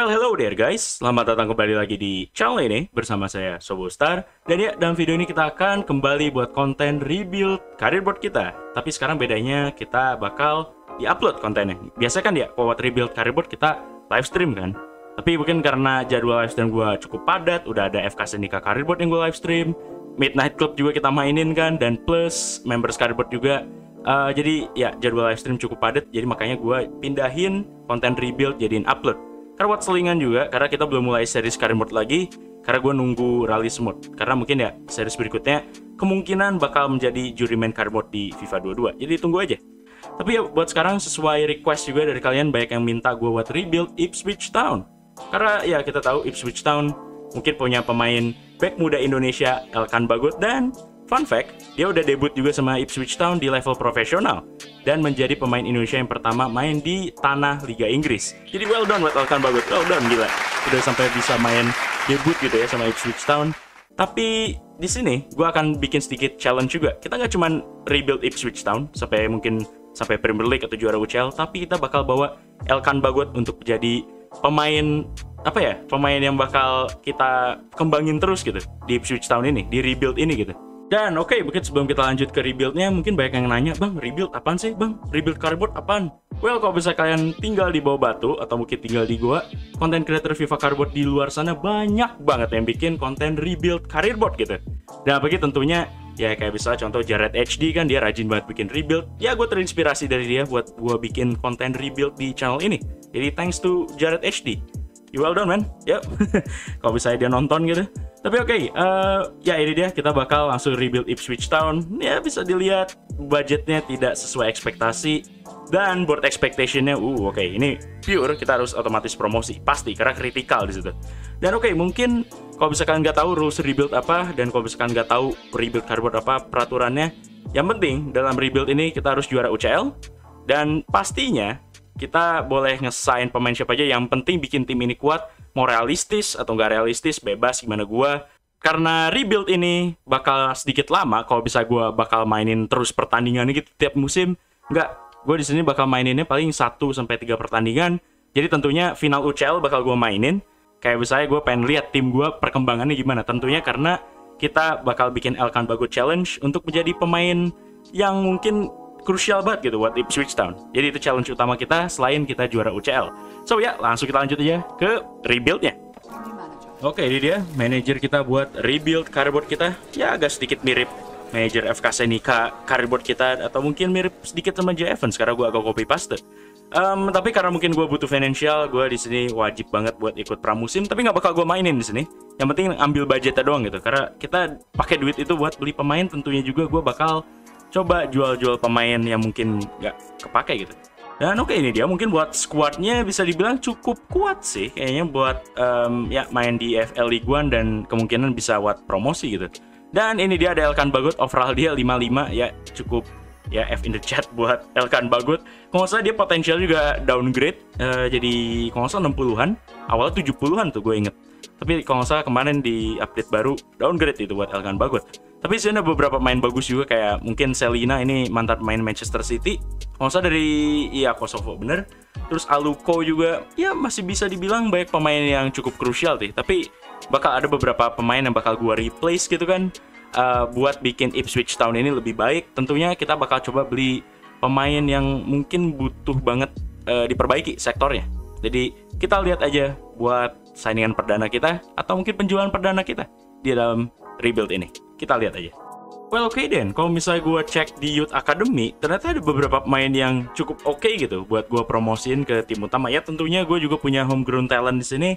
Well, hello there guys. Selamat datang kembali lagi di channel ini bersama saya Sobo Star. Dan ya, dalam video ini kita akan kembali buat konten rebuild career board kita. Tapi sekarang bedanya kita bakal di-upload kontennya. Biasa kan ya, buat rebuild career board kita live stream kan. Tapi mungkin karena jadwal live stream gue cukup padat, udah ada FK Senika career board yang gue live stream, Midnight Club juga kita mainin kan, dan plus members career board juga. Uh, jadi ya jadwal live stream cukup padat, jadi makanya gue pindahin konten rebuild jadiin upload buat selingan juga, karena kita belum mulai series mode lagi, karena gue nunggu rally mode. Karena mungkin ya series berikutnya kemungkinan bakal menjadi juri main career mode di FIFA 22. Jadi tunggu aja. Tapi ya buat sekarang sesuai request juga dari kalian banyak yang minta gue buat rebuild Ipswich Town. Karena ya kita tahu Ipswich Town mungkin punya pemain back muda Indonesia Elkan Bagot dan Fun fact, dia udah debut juga sama Ipswich Town di level profesional dan menjadi pemain Indonesia yang pertama main di tanah Liga Inggris. Jadi well done buat Elkan Bagot, well done gila. Udah sampai bisa main debut gitu ya sama Ipswich Town. Tapi di sini gue akan bikin sedikit challenge juga. Kita nggak cuma rebuild Ipswich Town sampai mungkin sampai Premier League atau juara UCL, tapi kita bakal bawa Elkan Bagot untuk jadi pemain apa ya pemain yang bakal kita kembangin terus gitu di Ipswich Town ini di rebuild ini gitu dan oke, okay, mungkin sebelum kita lanjut ke rebuildnya, mungkin banyak yang nanya, Bang, rebuild apaan sih, Bang? Rebuild cardboard apaan? Well, kalau bisa kalian tinggal di bawah batu, atau mungkin tinggal di gua, konten creator FIFA Cardboard di luar sana banyak banget yang bikin konten rebuild cardboard gitu. Dan apalagi tentunya, ya kayak bisa contoh Jared HD kan, dia rajin banget bikin rebuild. Ya, gue terinspirasi dari dia buat gue bikin konten rebuild di channel ini. Jadi thanks to Jared HD. You well done, man. Yep. kalau bisa dia nonton gitu. Tapi oke, okay, uh, eh, ya ini dia kita bakal langsung rebuild Ipswich Town. Ya bisa dilihat budgetnya tidak sesuai ekspektasi dan board expectationnya, uh oke okay, ini pure kita harus otomatis promosi pasti karena kritikal di situ. Dan oke okay, mungkin kalau misalkan nggak tahu rules rebuild apa dan kalau misalkan nggak tahu rebuild cardboard apa peraturannya, yang penting dalam rebuild ini kita harus juara UCL dan pastinya kita boleh ngesign pemain siapa aja. Yang penting bikin tim ini kuat mau realistis atau nggak realistis bebas gimana gue karena rebuild ini bakal sedikit lama. Kalau bisa gue bakal mainin terus pertandingan gitu tiap musim. Nggak gue di sini bakal maininnya paling 1 sampai tiga pertandingan. Jadi tentunya final UCL bakal gue mainin. Kayak misalnya gue pengen lihat tim gue perkembangannya gimana. Tentunya karena kita bakal bikin Elkan Bago Challenge untuk menjadi pemain yang mungkin krusial banget gitu buat Ipswich Town. Jadi itu challenge utama kita selain kita juara UCL. So ya, langsung kita lanjut aja ke rebuildnya. Oke, ini dia manajer kita buat rebuild cardboard kita. Ya agak sedikit mirip manajer FK Senika cardboard kita atau mungkin mirip sedikit sama J Evans karena gue agak copy paste. Um, tapi karena mungkin gue butuh financial, gue di sini wajib banget buat ikut pramusim. Tapi nggak bakal gue mainin di sini. Yang penting ambil budgetnya doang gitu. Karena kita pakai duit itu buat beli pemain, tentunya juga gue bakal coba jual-jual pemain yang mungkin nggak kepake gitu. Dan oke okay, ini dia mungkin buat squadnya bisa dibilang cukup kuat sih kayaknya buat um, ya main di FL League One dan kemungkinan bisa buat promosi gitu. Dan ini dia ada Elkan Bagot overall dia 55 ya cukup ya F in the chat buat Elkan Bagot. Kalau salah dia potensial juga downgrade uh, jadi kalau nggak salah 60-an, awalnya 70-an tuh gue inget. Tapi kalau nggak kemarin di update baru downgrade itu buat Elkan Bagot. Tapi ada beberapa main bagus juga kayak mungkin Selina ini mantan main Manchester City. Kalau dari ya Kosovo bener. Terus Aluko juga ya masih bisa dibilang banyak pemain yang cukup krusial sih. Tapi bakal ada beberapa pemain yang bakal gua replace gitu kan. Uh, buat bikin Ipswich Town ini lebih baik. Tentunya kita bakal coba beli pemain yang mungkin butuh banget uh, diperbaiki sektornya. Jadi kita lihat aja buat saingan perdana kita atau mungkin penjualan perdana kita di dalam rebuild ini. Kita lihat aja. Well, oke okay then. Kalau misalnya gue cek di Youth Academy, ternyata ada beberapa pemain yang cukup oke okay gitu buat gue promosiin ke tim utama. Ya tentunya gue juga punya homegrown talent di sini,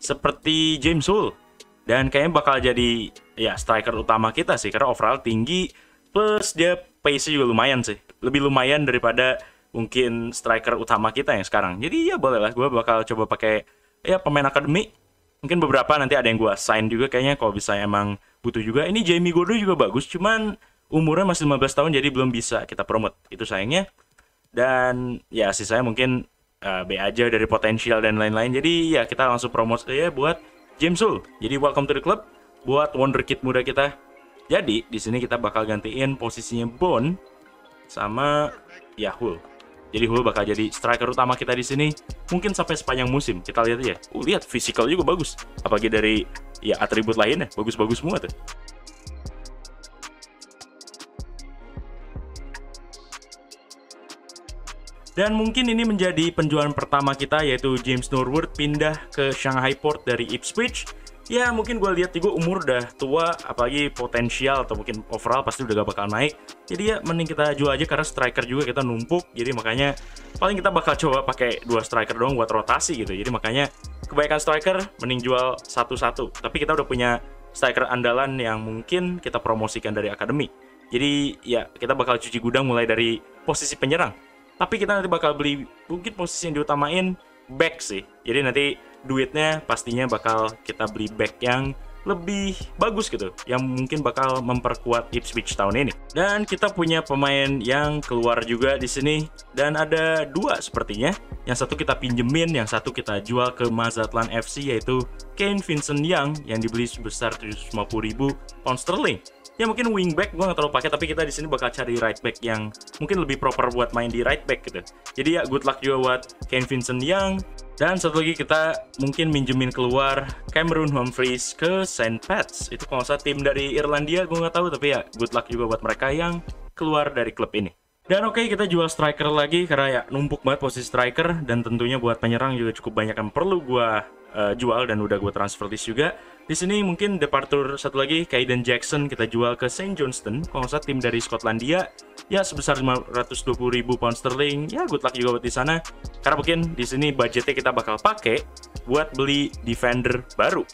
seperti James Hull. Dan kayaknya bakal jadi ya striker utama kita sih, karena overall tinggi, plus dia pace juga lumayan sih. Lebih lumayan daripada mungkin striker utama kita yang sekarang. Jadi ya boleh lah, gue bakal coba pakai ya pemain akademi. Mungkin beberapa nanti ada yang gue sign juga kayaknya kalau bisa emang butuh juga. Ini Jamie Gordo juga bagus, cuman umurnya masih 15 tahun jadi belum bisa kita promote. Itu sayangnya. Dan ya sih saya mungkin uh, B aja dari potensial dan lain-lain. Jadi ya kita langsung promote ya buat James Hull. Jadi welcome to the club buat wonderkid muda kita. Jadi di sini kita bakal gantiin posisinya Bone sama ya Hull. Jadi Hull bakal jadi striker utama kita di sini mungkin sampai sepanjang musim. Kita lihat ya. Uh, lihat fisikal juga bagus. Apalagi dari ya atribut lainnya bagus-bagus semua tuh. Dan mungkin ini menjadi penjualan pertama kita yaitu James Norwood pindah ke Shanghai Port dari Ipswich. Ya mungkin gue lihat juga umur udah tua, apalagi potensial atau mungkin overall pasti udah gak bakal naik. Jadi ya mending kita jual aja karena striker juga kita numpuk. Jadi makanya paling kita bakal coba pakai dua striker doang buat rotasi gitu. Jadi makanya kebanyakan striker mending jual satu-satu. Tapi kita udah punya striker andalan yang mungkin kita promosikan dari akademi. Jadi ya kita bakal cuci gudang mulai dari posisi penyerang tapi kita nanti bakal beli mungkin posisi yang diutamain back sih. Jadi nanti duitnya pastinya bakal kita beli back yang lebih bagus gitu yang mungkin bakal memperkuat Ipswich tahun ini. Dan kita punya pemain yang keluar juga di sini dan ada dua sepertinya. Yang satu kita pinjemin, yang satu kita jual ke Mazatlan FC yaitu Kane Vincent Young yang dibeli sebesar 750.000 pound sterling ya mungkin wingback gue gak terlalu pakai tapi kita di sini bakal cari right back yang mungkin lebih proper buat main di right back gitu. Jadi ya good luck juga buat Ken Vincent Young. Dan satu lagi kita mungkin minjemin keluar Cameron Humphreys ke Saint Pats. Itu kalau saya tim dari Irlandia gue nggak tahu tapi ya good luck juga buat mereka yang keluar dari klub ini. Dan oke okay, kita jual striker lagi karena ya numpuk banget posisi striker. Dan tentunya buat penyerang juga cukup banyak yang perlu gue uh, jual dan udah gue transfer list juga di sini mungkin departure satu lagi Kaiden Jackson kita jual ke St. Johnston, kalau nggak tim dari Skotlandia, ya sebesar 520 ribu pound sterling. Ya good luck juga buat di sana. Karena mungkin di sini budgetnya kita bakal pakai buat beli defender baru.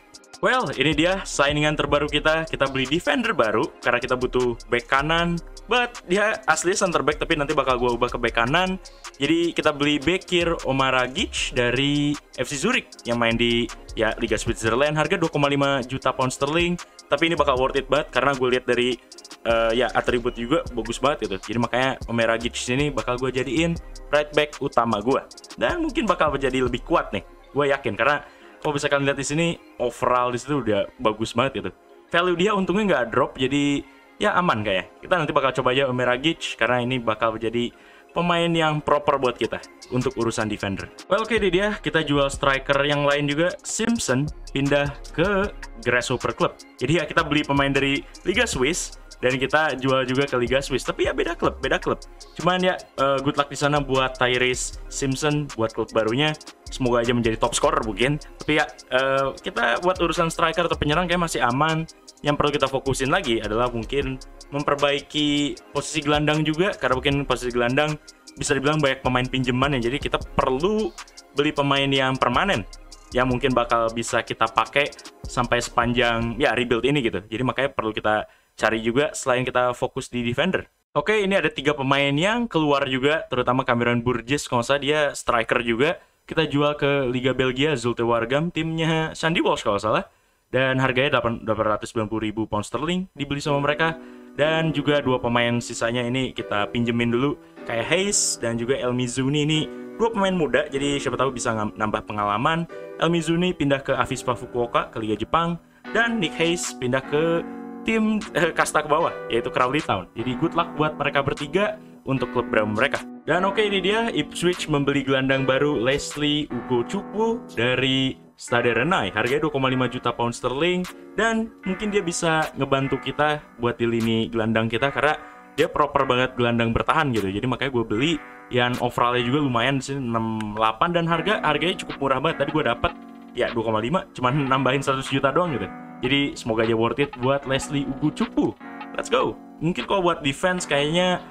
Well, ini dia signingan terbaru kita. Kita beli defender baru karena kita butuh back kanan. But dia asli center back tapi nanti bakal gue ubah ke back kanan. Jadi kita beli Bekir Omaragic dari FC Zurich yang main di ya Liga Switzerland harga 2,5 juta pound sterling tapi ini bakal worth it banget karena gue lihat dari uh, ya atribut juga bagus banget gitu jadi makanya Omeragic ini bakal gue jadiin right back utama gue dan mungkin bakal menjadi lebih kuat nih gue yakin karena kalau bisa kalian lihat di sini overall di situ udah bagus banget gitu value dia untungnya nggak drop jadi ya aman kayak kita nanti bakal coba aja Omeragic karena ini bakal menjadi pemain yang proper buat kita untuk urusan defender. Well, oke okay, dia kita jual striker yang lain juga Simpson pindah ke Grasshopper Club. Jadi ya kita beli pemain dari Liga Swiss dan kita jual juga ke Liga Swiss. Tapi ya beda klub, beda klub. Cuman ya uh, good luck di sana buat Tyrese Simpson buat klub barunya. Semoga aja menjadi top scorer mungkin. Tapi ya uh, kita buat urusan striker atau penyerang kayak masih aman. Yang perlu kita fokusin lagi adalah mungkin memperbaiki posisi gelandang juga. Karena mungkin posisi gelandang bisa dibilang banyak pemain pinjaman ya. Jadi kita perlu beli pemain yang permanen. Yang mungkin bakal bisa kita pakai sampai sepanjang ya rebuild ini gitu. Jadi makanya perlu kita cari juga selain kita fokus di defender. Oke ini ada tiga pemain yang keluar juga. Terutama Cameron Burgess kalau saya dia striker juga kita jual ke Liga Belgia Zulte Wargam timnya Sandy Walsh kalau salah. Dan harganya 890 ribu pound sterling dibeli sama mereka. Dan juga dua pemain sisanya ini kita pinjemin dulu. Kayak Hayes dan juga El Mizuni ini. Dua pemain muda jadi siapa tahu bisa nambah pengalaman. El Mizuni pindah ke Avispa Fukuoka ke Liga Jepang. Dan Nick Hayes pindah ke tim eh, kasta ke bawah yaitu Crowley Town. Jadi good luck buat mereka bertiga untuk klub Brown mereka. Dan oke okay, ini dia Ipswich membeli gelandang baru Leslie Ugo Chukwu dari Stade Renai harganya 2,5 juta pound sterling dan mungkin dia bisa ngebantu kita buat di lini gelandang kita karena dia proper banget gelandang bertahan gitu. Jadi makanya gue beli yang overallnya juga lumayan sini 68 dan harga harganya cukup murah banget. Tadi gue dapat ya 2,5 cuman nambahin 100 juta doang gitu. Jadi semoga aja worth it buat Leslie Ugu Cupu let's go. Mungkin kalau buat defense kayaknya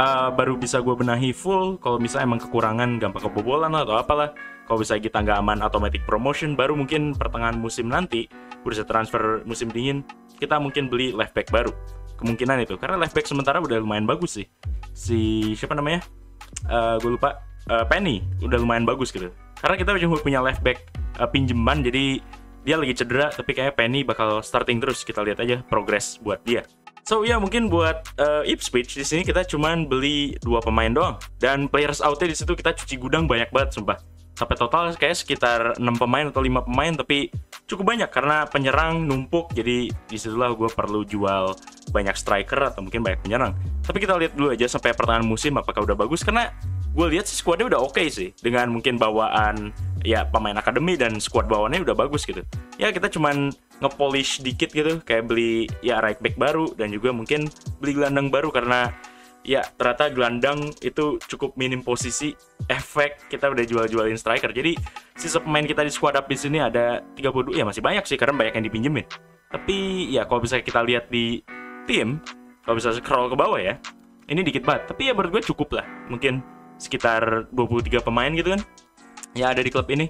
uh, baru bisa gue benahi full. Kalau misalnya emang kekurangan gampang kebobolan atau apalah. Kalau bisa kita nggak aman automatic promotion baru mungkin pertengahan musim nanti bisa transfer musim dingin kita mungkin beli left back baru. Kemungkinan itu karena left back sementara udah lumayan bagus sih. Si siapa namanya? Uh, eh, gue lupa. Uh, Penny udah lumayan bagus gitu. Karena kita punya left back uh, pinjeman jadi dia lagi cedera tapi kayak Penny bakal starting terus. Kita lihat aja progres buat dia So ya mungkin buat uh, Ipswich di sini kita cuman beli dua pemain doang. Dan players outnya di situ kita cuci gudang banyak banget sumpah. Sampai total kayak sekitar 6 pemain atau lima pemain tapi cukup banyak karena penyerang numpuk. Jadi di situlah gue perlu jual banyak striker atau mungkin banyak penyerang. Tapi kita lihat dulu aja sampai pertengahan musim apakah udah bagus. Karena gue lihat sih squadnya udah oke sih dengan mungkin bawaan ya pemain akademi dan squad bawaannya udah bagus gitu. Ya kita cuman ngepolish dikit gitu kayak beli ya right back baru dan juga mungkin beli gelandang baru karena ya ternyata gelandang itu cukup minim posisi efek kita udah jual-jualin striker. Jadi sisa pemain kita di squad up di sini ada 32 ya masih banyak sih karena banyak yang dipinjemin. Tapi ya kalau bisa kita lihat di tim kalau bisa scroll ke bawah ya ini dikit banget. Tapi ya menurut gue cukup lah. Mungkin sekitar 23 pemain gitu kan ya ada di klub ini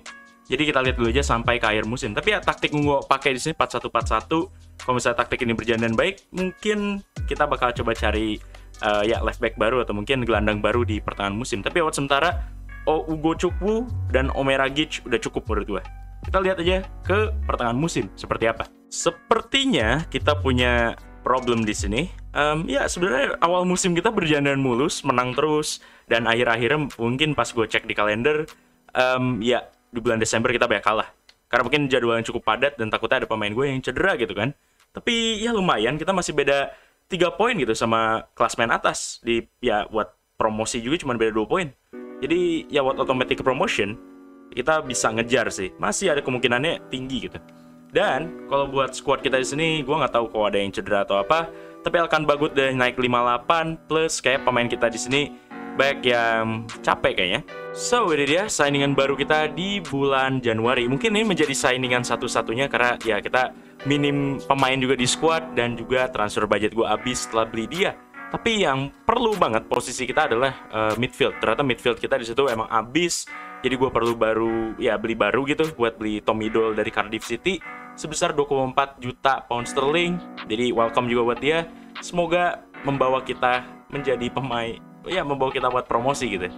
jadi kita lihat dulu aja sampai ke akhir musim tapi ya taktik gue pakai di sini 4141 kalau misalnya taktik ini berjalan baik mungkin kita bakal coba cari uh, ya left back baru atau mungkin gelandang baru di pertengahan musim. Tapi buat sementara O Ugo Chukwu dan Omeragic udah cukup menurut gue. Kita lihat aja ke pertengahan musim seperti apa. Sepertinya kita punya problem di sini. Um, ya sebenarnya awal musim kita berjalan dengan mulus, menang terus dan akhir-akhirnya mungkin pas gue cek di kalender, um, ya di bulan Desember kita banyak kalah. Karena mungkin jadwalnya cukup padat dan takutnya ada pemain gue yang cedera gitu kan. Tapi ya lumayan kita masih beda tiga poin gitu sama klasmen atas di ya buat promosi juga cuma beda dua poin jadi ya buat automatic promotion kita bisa ngejar sih masih ada kemungkinannya tinggi gitu dan kalau buat squad kita di sini gue nggak tahu kalau ada yang cedera atau apa tapi Elkan Bagut udah naik 58 plus kayak pemain kita di sini banyak yang capek kayaknya. So, ini dia signingan baru kita di bulan Januari. Mungkin ini menjadi signingan satu-satunya karena ya kita minim pemain juga di squad dan juga transfer budget gue habis setelah beli dia. Tapi yang perlu banget posisi kita adalah uh, midfield. Ternyata midfield kita di situ emang habis. Jadi gue perlu baru ya beli baru gitu buat beli Tommy Doyle dari Cardiff City sebesar 24 juta pound sterling. Jadi welcome juga buat dia. Semoga membawa kita menjadi pemain ya membawa kita buat promosi gitu.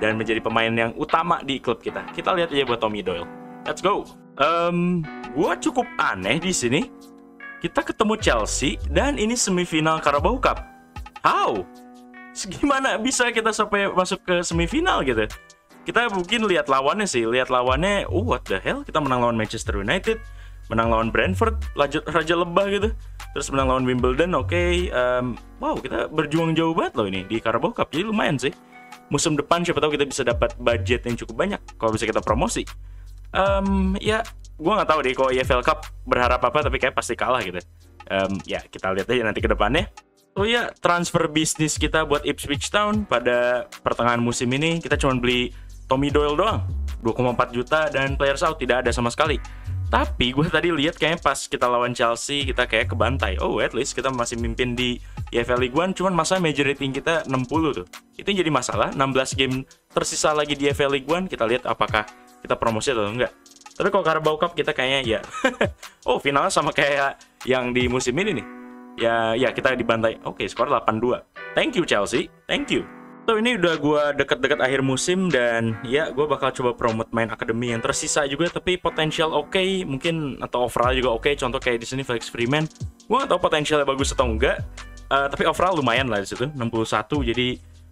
Dan menjadi pemain yang utama di klub kita. Kita lihat aja buat Tommy Doyle. Let's go. Um, gue cukup aneh di sini. Kita ketemu Chelsea dan ini semifinal Carabao Cup. How? Gimana bisa kita sampai masuk ke semifinal gitu? Kita mungkin lihat lawannya sih, lihat lawannya, oh what the hell, kita menang lawan Manchester United, menang lawan Brentford, Raja, Raja Lebah gitu, terus menang lawan Wimbledon, oke, okay. um, wow kita berjuang jauh banget loh ini di Carabao Cup, jadi lumayan sih. Musim depan siapa tahu kita bisa dapat budget yang cukup banyak kalau bisa kita promosi um, ya gue nggak tahu deh kalau EFL Cup berharap apa tapi kayak pasti kalah gitu um, ya kita lihat aja nanti ke depannya Oh ya, transfer bisnis kita buat Ipswich Town pada pertengahan musim ini kita cuma beli Tommy Doyle doang. 2,4 juta dan players out tidak ada sama sekali. Tapi gue tadi lihat kayaknya pas kita lawan Chelsea kita kayak kebantai. Oh, at least kita masih mimpin di EFL League One cuman masa major rating kita 60 tuh. Itu jadi masalah. 16 game tersisa lagi di EFL League One. Kita lihat apakah kita promosi atau enggak tapi kalau Carabao Cup kita kayaknya ya oh finalnya sama kayak yang di musim ini nih ya ya kita dibantai oke okay, skor 8-2 thank you Chelsea thank you So ini udah gue deket-deket akhir musim dan ya gue bakal coba promote main akademi yang tersisa juga tapi potensial oke okay, mungkin atau overall juga oke okay. contoh kayak di sini Felix Freeman gue gak tau potensialnya bagus atau enggak uh, tapi overall lumayan lah di situ 61 jadi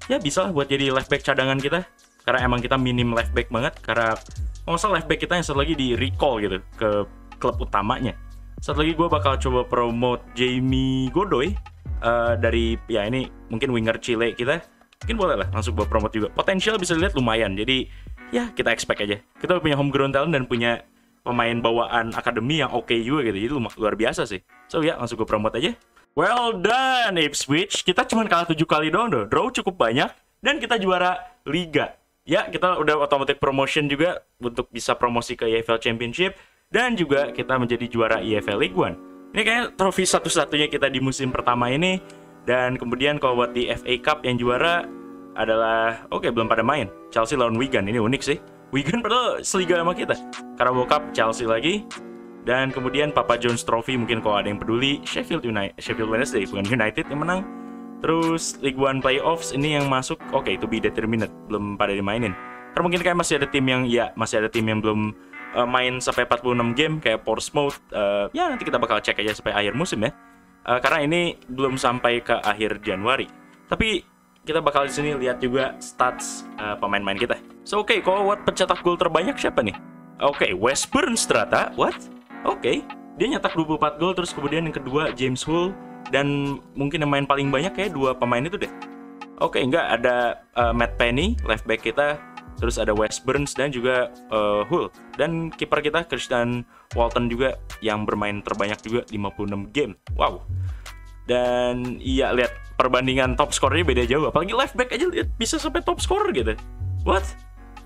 ya bisa lah buat jadi left back cadangan kita. Karena emang kita minim left back banget karena kalau salah left back kita yang satu lagi di recall gitu ke klub utamanya. Satu lagi gue bakal coba promote Jamie Godoy uh, dari ya ini mungkin winger Chile kita. Mungkin boleh lah langsung gue promote juga. Potensial bisa dilihat lumayan jadi ya kita expect aja. Kita punya homegrown talent dan punya pemain bawaan akademi yang oke okay juga gitu jadi luar biasa sih. So ya langsung gue promote aja well done Ipswich. Kita cuma kalah tujuh kali doang doh draw cukup banyak dan kita juara liga. Ya kita udah automatic promotion juga untuk bisa promosi ke EFL Championship dan juga kita menjadi juara EFL League One. Ini kayak trofi satu-satunya kita di musim pertama ini dan kemudian kalau buat di FA Cup yang juara adalah oke okay, belum pada main. Chelsea lawan Wigan ini unik sih. Wigan padahal seliga sama kita. Carabao Cup Chelsea lagi dan kemudian Papa John's Trophy mungkin kalau ada yang peduli Sheffield United Sheffield Wednesday bukan United yang menang Terus League One Playoffs ini yang masuk, oke okay, itu be determined, belum pada dimainin. Karena mungkin kayak masih ada tim yang, ya masih ada tim yang belum uh, main sampai 46 game kayak Portsmouth. Uh, ya nanti kita bakal cek aja sampai akhir musim ya. Uh, karena ini belum sampai ke akhir Januari. Tapi kita bakal di sini lihat juga stats uh, pemain-pemain kita. So oke, okay, kalau buat pencetak gol terbanyak siapa nih? Oke, okay, West Burns ternyata. What? Oke, okay. dia nyetak 24 gol terus kemudian yang kedua James Hull dan mungkin yang main paling banyak kayak dua pemain itu deh. Oke, enggak ada uh, Matt Penny, left back kita, terus ada West Burns dan juga uh, Hull. Dan kiper kita Christian Walton juga yang bermain terbanyak juga 56 game. Wow. Dan iya lihat perbandingan top skornya beda jauh. Apalagi left back aja lihat bisa sampai top scorer gitu. What?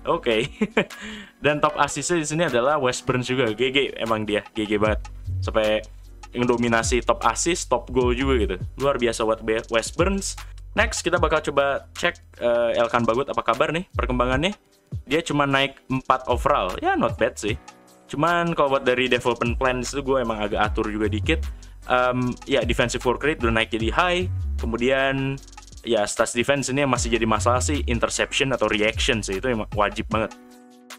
Oke. Dan top asisnya di sini adalah West Burns juga. GG emang dia, GG banget. Sampai mendominasi top assist, top goal juga gitu. Luar biasa buat West Burns. Next kita bakal coba cek uh, Elkan Bagut apa kabar nih perkembangannya. Dia cuma naik 4 overall. Ya not bad sih. Cuman kalau buat dari development plan itu gue emang agak atur juga dikit. Um, ya defensive work rate udah naik jadi high. Kemudian ya stats defense ini masih jadi masalah sih interception atau reaction sih itu emang wajib banget.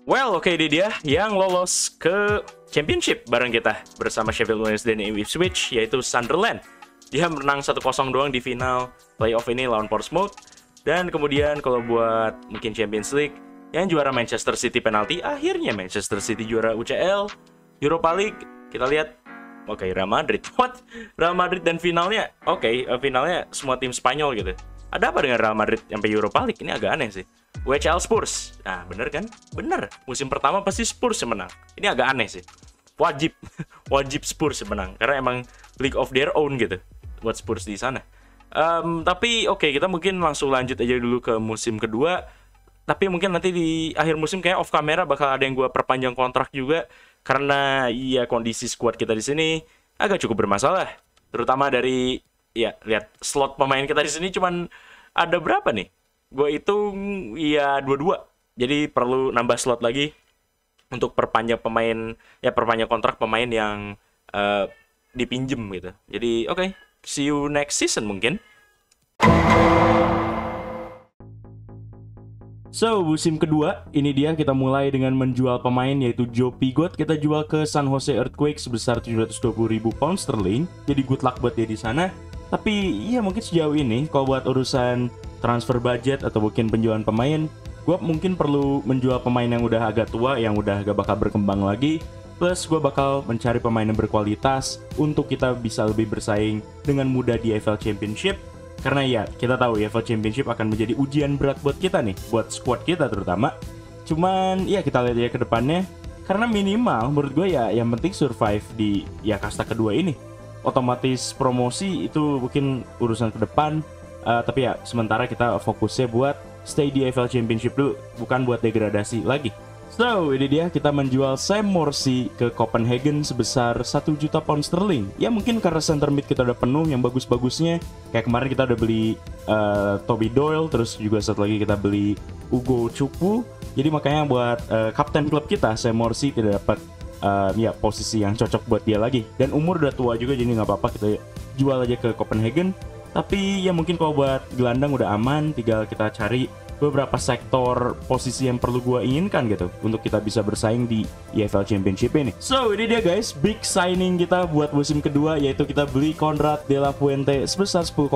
Well, oke okay, dia yang lolos ke championship bareng kita bersama Sheffield Wednesday dan Ipswich yaitu Sunderland. Dia menang 1-0 doang di final playoff ini lawan Portsmouth. Dan kemudian kalau buat mungkin Champions League, yang juara Manchester City penalti, akhirnya Manchester City juara UCL, Europa League, kita lihat Oke, okay, Real Madrid. What? Real Madrid dan finalnya, oke, okay, eh, finalnya semua tim Spanyol gitu. Ada apa dengan Real Madrid sampai Europa League? Ini agak aneh sih. WCL Spurs. Nah, bener kan? Bener. Musim pertama pasti Spurs yang menang. Ini agak aneh sih. Wajib. Wajib Spurs yang menang. Karena emang league of their own gitu. Buat Spurs di sana. Um, tapi oke okay, kita mungkin langsung lanjut aja dulu ke musim kedua. Tapi mungkin nanti di akhir musim kayak off camera bakal ada yang gue perpanjang kontrak juga karena iya kondisi squad kita di sini agak cukup bermasalah. Terutama dari ya lihat slot pemain kita di sini cuman ada berapa nih? Gue hitung ya dua-dua. Jadi perlu nambah slot lagi untuk perpanjang pemain ya perpanjang kontrak pemain yang uh, dipinjem gitu. Jadi oke, okay, see you next season mungkin. So, musim kedua, ini dia kita mulai dengan menjual pemain yaitu Joe Pigot. Kita jual ke San Jose Earthquake sebesar 720 ribu pound sterling. Jadi good luck buat dia di sana. Tapi ya mungkin sejauh ini kalau buat urusan transfer budget atau mungkin penjualan pemain, gue mungkin perlu menjual pemain yang udah agak tua, yang udah agak bakal berkembang lagi Plus gue bakal mencari pemain yang berkualitas untuk kita bisa lebih bersaing dengan mudah di EFL Championship. Karena ya, kita tahu EFL Championship akan menjadi ujian berat buat kita nih, buat squad kita terutama. Cuman ya kita lihat ya ke depannya. Karena minimal menurut gue ya yang penting survive di ya kasta kedua ini. Otomatis promosi itu mungkin urusan ke depan. Uh, tapi ya sementara kita fokusnya buat stay di EFL Championship dulu, bukan buat degradasi lagi. So, ini dia kita menjual Sam Morsi ke Copenhagen sebesar 1 juta pound sterling. Ya mungkin karena center mid kita udah penuh yang bagus-bagusnya. Kayak kemarin kita udah beli uh, Toby Doyle, terus juga satu lagi kita beli Ugo Cupu. Jadi makanya buat uh, kapten klub kita Sam Morsi tidak dapat uh, ya posisi yang cocok buat dia lagi. Dan umur udah tua juga jadi nggak apa-apa kita jual aja ke Copenhagen. Tapi ya mungkin kalau buat gelandang udah aman, tinggal kita cari beberapa sektor posisi yang perlu gue inginkan gitu untuk kita bisa bersaing di EFL Championship ini. So ini dia guys, big signing kita buat musim kedua yaitu kita beli Conrad De La Fuente sebesar 10,8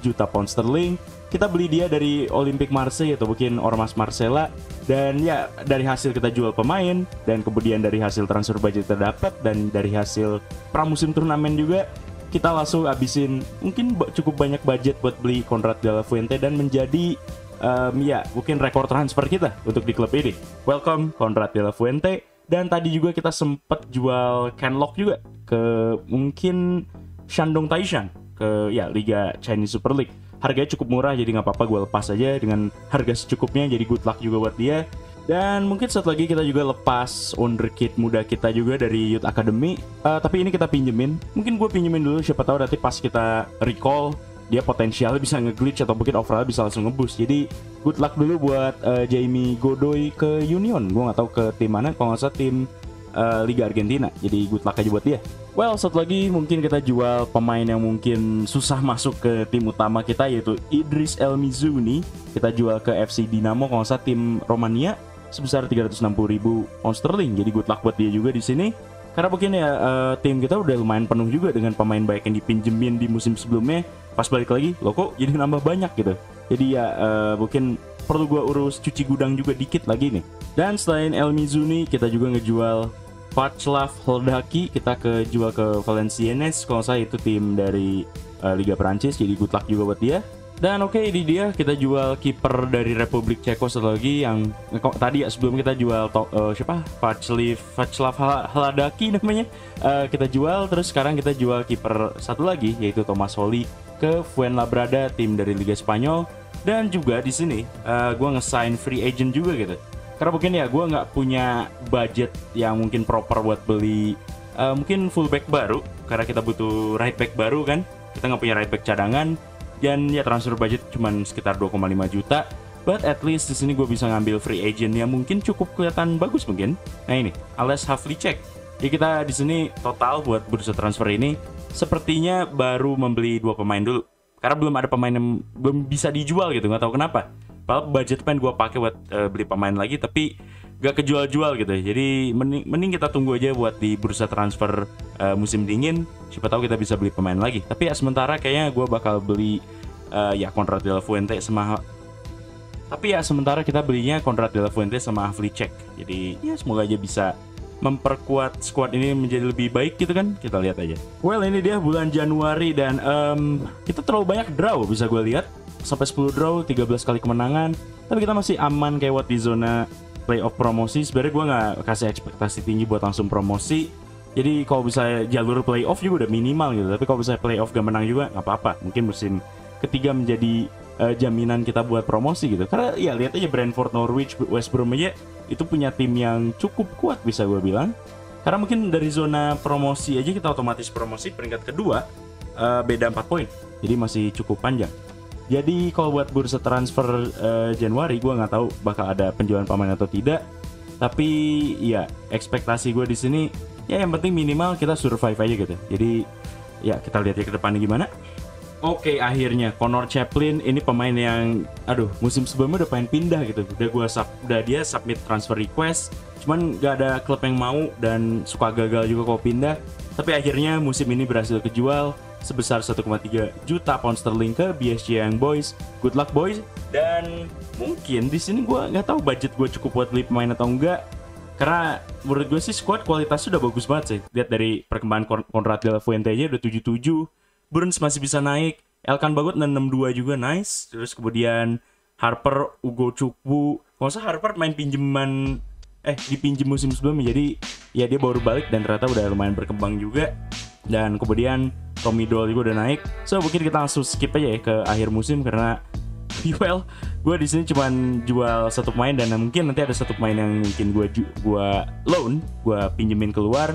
juta pound sterling. Kita beli dia dari Olympic Marseille atau mungkin Ormas Marcella dan ya dari hasil kita jual pemain dan kemudian dari hasil transfer budget terdapat dan dari hasil pramusim turnamen juga kita langsung abisin mungkin cukup banyak budget buat beli Conrad De Fuente dan menjadi um, ya mungkin rekor transfer kita untuk di klub ini. Welcome Conrad de Fuente dan tadi juga kita sempat jual Ken Lock juga ke mungkin Shandong Taishan ke ya Liga Chinese Super League. Harganya cukup murah jadi nggak apa-apa gue lepas aja dengan harga secukupnya jadi good luck juga buat dia. Dan mungkin satu lagi kita juga lepas wonderkid muda kita juga dari Youth Academy. Uh, tapi ini kita pinjemin. Mungkin gue pinjemin dulu siapa tahu nanti pas kita recall dia potensialnya bisa nge-glitch atau mungkin overall bisa langsung ngeboost. Jadi good luck dulu buat uh, Jamie Godoy ke Union. Gue nggak tahu ke tim mana, kalau nggak salah tim uh, Liga Argentina. Jadi good luck aja buat dia. Well, satu lagi mungkin kita jual pemain yang mungkin susah masuk ke tim utama kita yaitu Idris El Mizuni. Kita jual ke FC Dinamo kalau salah tim Romania sebesar 360 ribu pound sterling. Jadi good luck buat dia juga di sini. Karena mungkin ya uh, tim kita udah lumayan penuh juga dengan pemain baik yang dipinjemin di musim sebelumnya pas balik lagi lo kok jadi nambah banyak gitu jadi ya uh, mungkin perlu gue urus cuci gudang juga dikit lagi nih dan selain El Mizuni kita juga ngejual Václav Hldaki kita ke jual ke Valenciennes. Kalau saya itu tim dari uh, Liga Prancis jadi good luck juga buat dia. Dan oke okay, ini dia kita jual kiper dari Republik Ceko satu lagi yang kok tadi ya sebelum kita jual to, uh, siapa? Václav Václav Hladaki namanya. Uh, kita jual terus sekarang kita jual kiper satu lagi yaitu Thomas Holly ke Fuenlabrada tim dari Liga Spanyol. Dan juga di sini uh, gue ngesign free agent juga gitu karena mungkin ya gue nggak punya budget yang mungkin proper buat beli uh, mungkin fullback baru. Karena kita butuh right back baru kan. Kita nggak punya right back cadangan. Dan ya transfer budget cuma sekitar 2,5 juta. But at least di sini gue bisa ngambil free agent yang mungkin cukup kelihatan bagus mungkin. Nah ini Ales Havlicek. Ya kita di sini total buat bursa transfer ini sepertinya baru membeli dua pemain dulu. Karena belum ada pemain yang belum bisa dijual gitu nggak tahu kenapa Padahal budget pengen gue pakai buat uh, beli pemain lagi tapi gak kejual-jual gitu. Jadi mending, mending kita tunggu aja buat di bursa transfer uh, musim dingin. Siapa tahu kita bisa beli pemain lagi. Tapi ya sementara kayaknya gue bakal beli uh, ya Conrad de la Fuente sama tapi ya sementara kita belinya Conrad de la Fuente sama Havlicek. Jadi ya semoga aja bisa memperkuat squad ini menjadi lebih baik gitu kan. Kita lihat aja. Well ini dia bulan Januari dan um, kita terlalu banyak draw bisa gue lihat sampai 10 draw 13 kali kemenangan. Tapi kita masih aman kayak buat di zona playoff promosi. Sebenarnya gue nggak kasih ekspektasi tinggi buat langsung promosi. Jadi kalau bisa jalur playoff juga udah minimal gitu. Tapi kalau bisa playoff gak menang juga nggak apa-apa. Mungkin musim ketiga menjadi uh, jaminan kita buat promosi gitu. Karena ya lihat aja Brentford Norwich West Brom aja itu punya tim yang cukup kuat bisa gue bilang. Karena mungkin dari zona promosi aja kita otomatis promosi peringkat kedua uh, beda 4 poin. Jadi masih cukup panjang jadi kalau buat bursa transfer uh, Januari gue nggak tahu bakal ada penjualan pemain atau tidak. Tapi ya ekspektasi gue di sini ya yang penting minimal kita survive aja gitu. Jadi ya kita lihat ya ke depannya gimana. Oke akhirnya Connor Chaplin ini pemain yang aduh musim sebelumnya udah pengen pindah gitu udah gua sub, udah dia submit transfer request cuman gak ada klub yang mau dan suka gagal juga kalau pindah tapi akhirnya musim ini berhasil kejual sebesar 1,3 juta pound sterling ke BSG Young Boys. Good luck boys. Dan mungkin di sini gue nggak tahu budget gue cukup buat beli pemain atau enggak. Karena menurut gue sih squad kualitasnya udah bagus banget sih. Lihat dari perkembangan Conrad de aja udah 77. Burns masih bisa naik. Elkan Bagot 662 juga nice. Terus kemudian Harper, Ugo Cukwu. Kalau Harper main pinjaman eh dipinjem musim sebelumnya jadi ya dia baru balik dan ternyata udah lumayan berkembang juga dan kemudian Tommy Doyle juga udah naik. So mungkin kita langsung skip aja ya ke akhir musim karena well gue di sini cuma jual satu pemain dan mungkin nanti ada satu pemain yang mungkin gue gue loan gue pinjemin keluar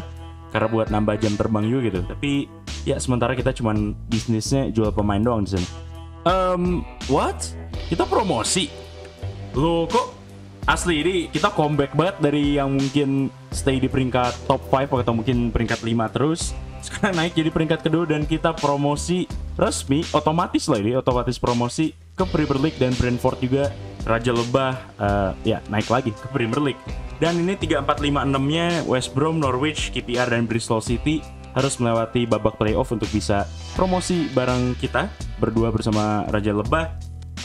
karena buat nambah jam terbang juga gitu. Tapi ya sementara kita cuma bisnisnya jual pemain doang di sini. Um what? Kita promosi? Lo kok asli ini kita comeback banget dari yang mungkin stay di peringkat top 5 atau mungkin peringkat 5 terus sekarang naik jadi peringkat kedua dan kita promosi resmi otomatis lah ini otomatis promosi ke Premier League dan Brentford juga. Raja Lebah uh, ya naik lagi ke Premier League. Dan ini 3 4 5 6 nya West Brom, Norwich, KPR dan Bristol City harus melewati babak playoff untuk bisa promosi bareng kita berdua bersama Raja Lebah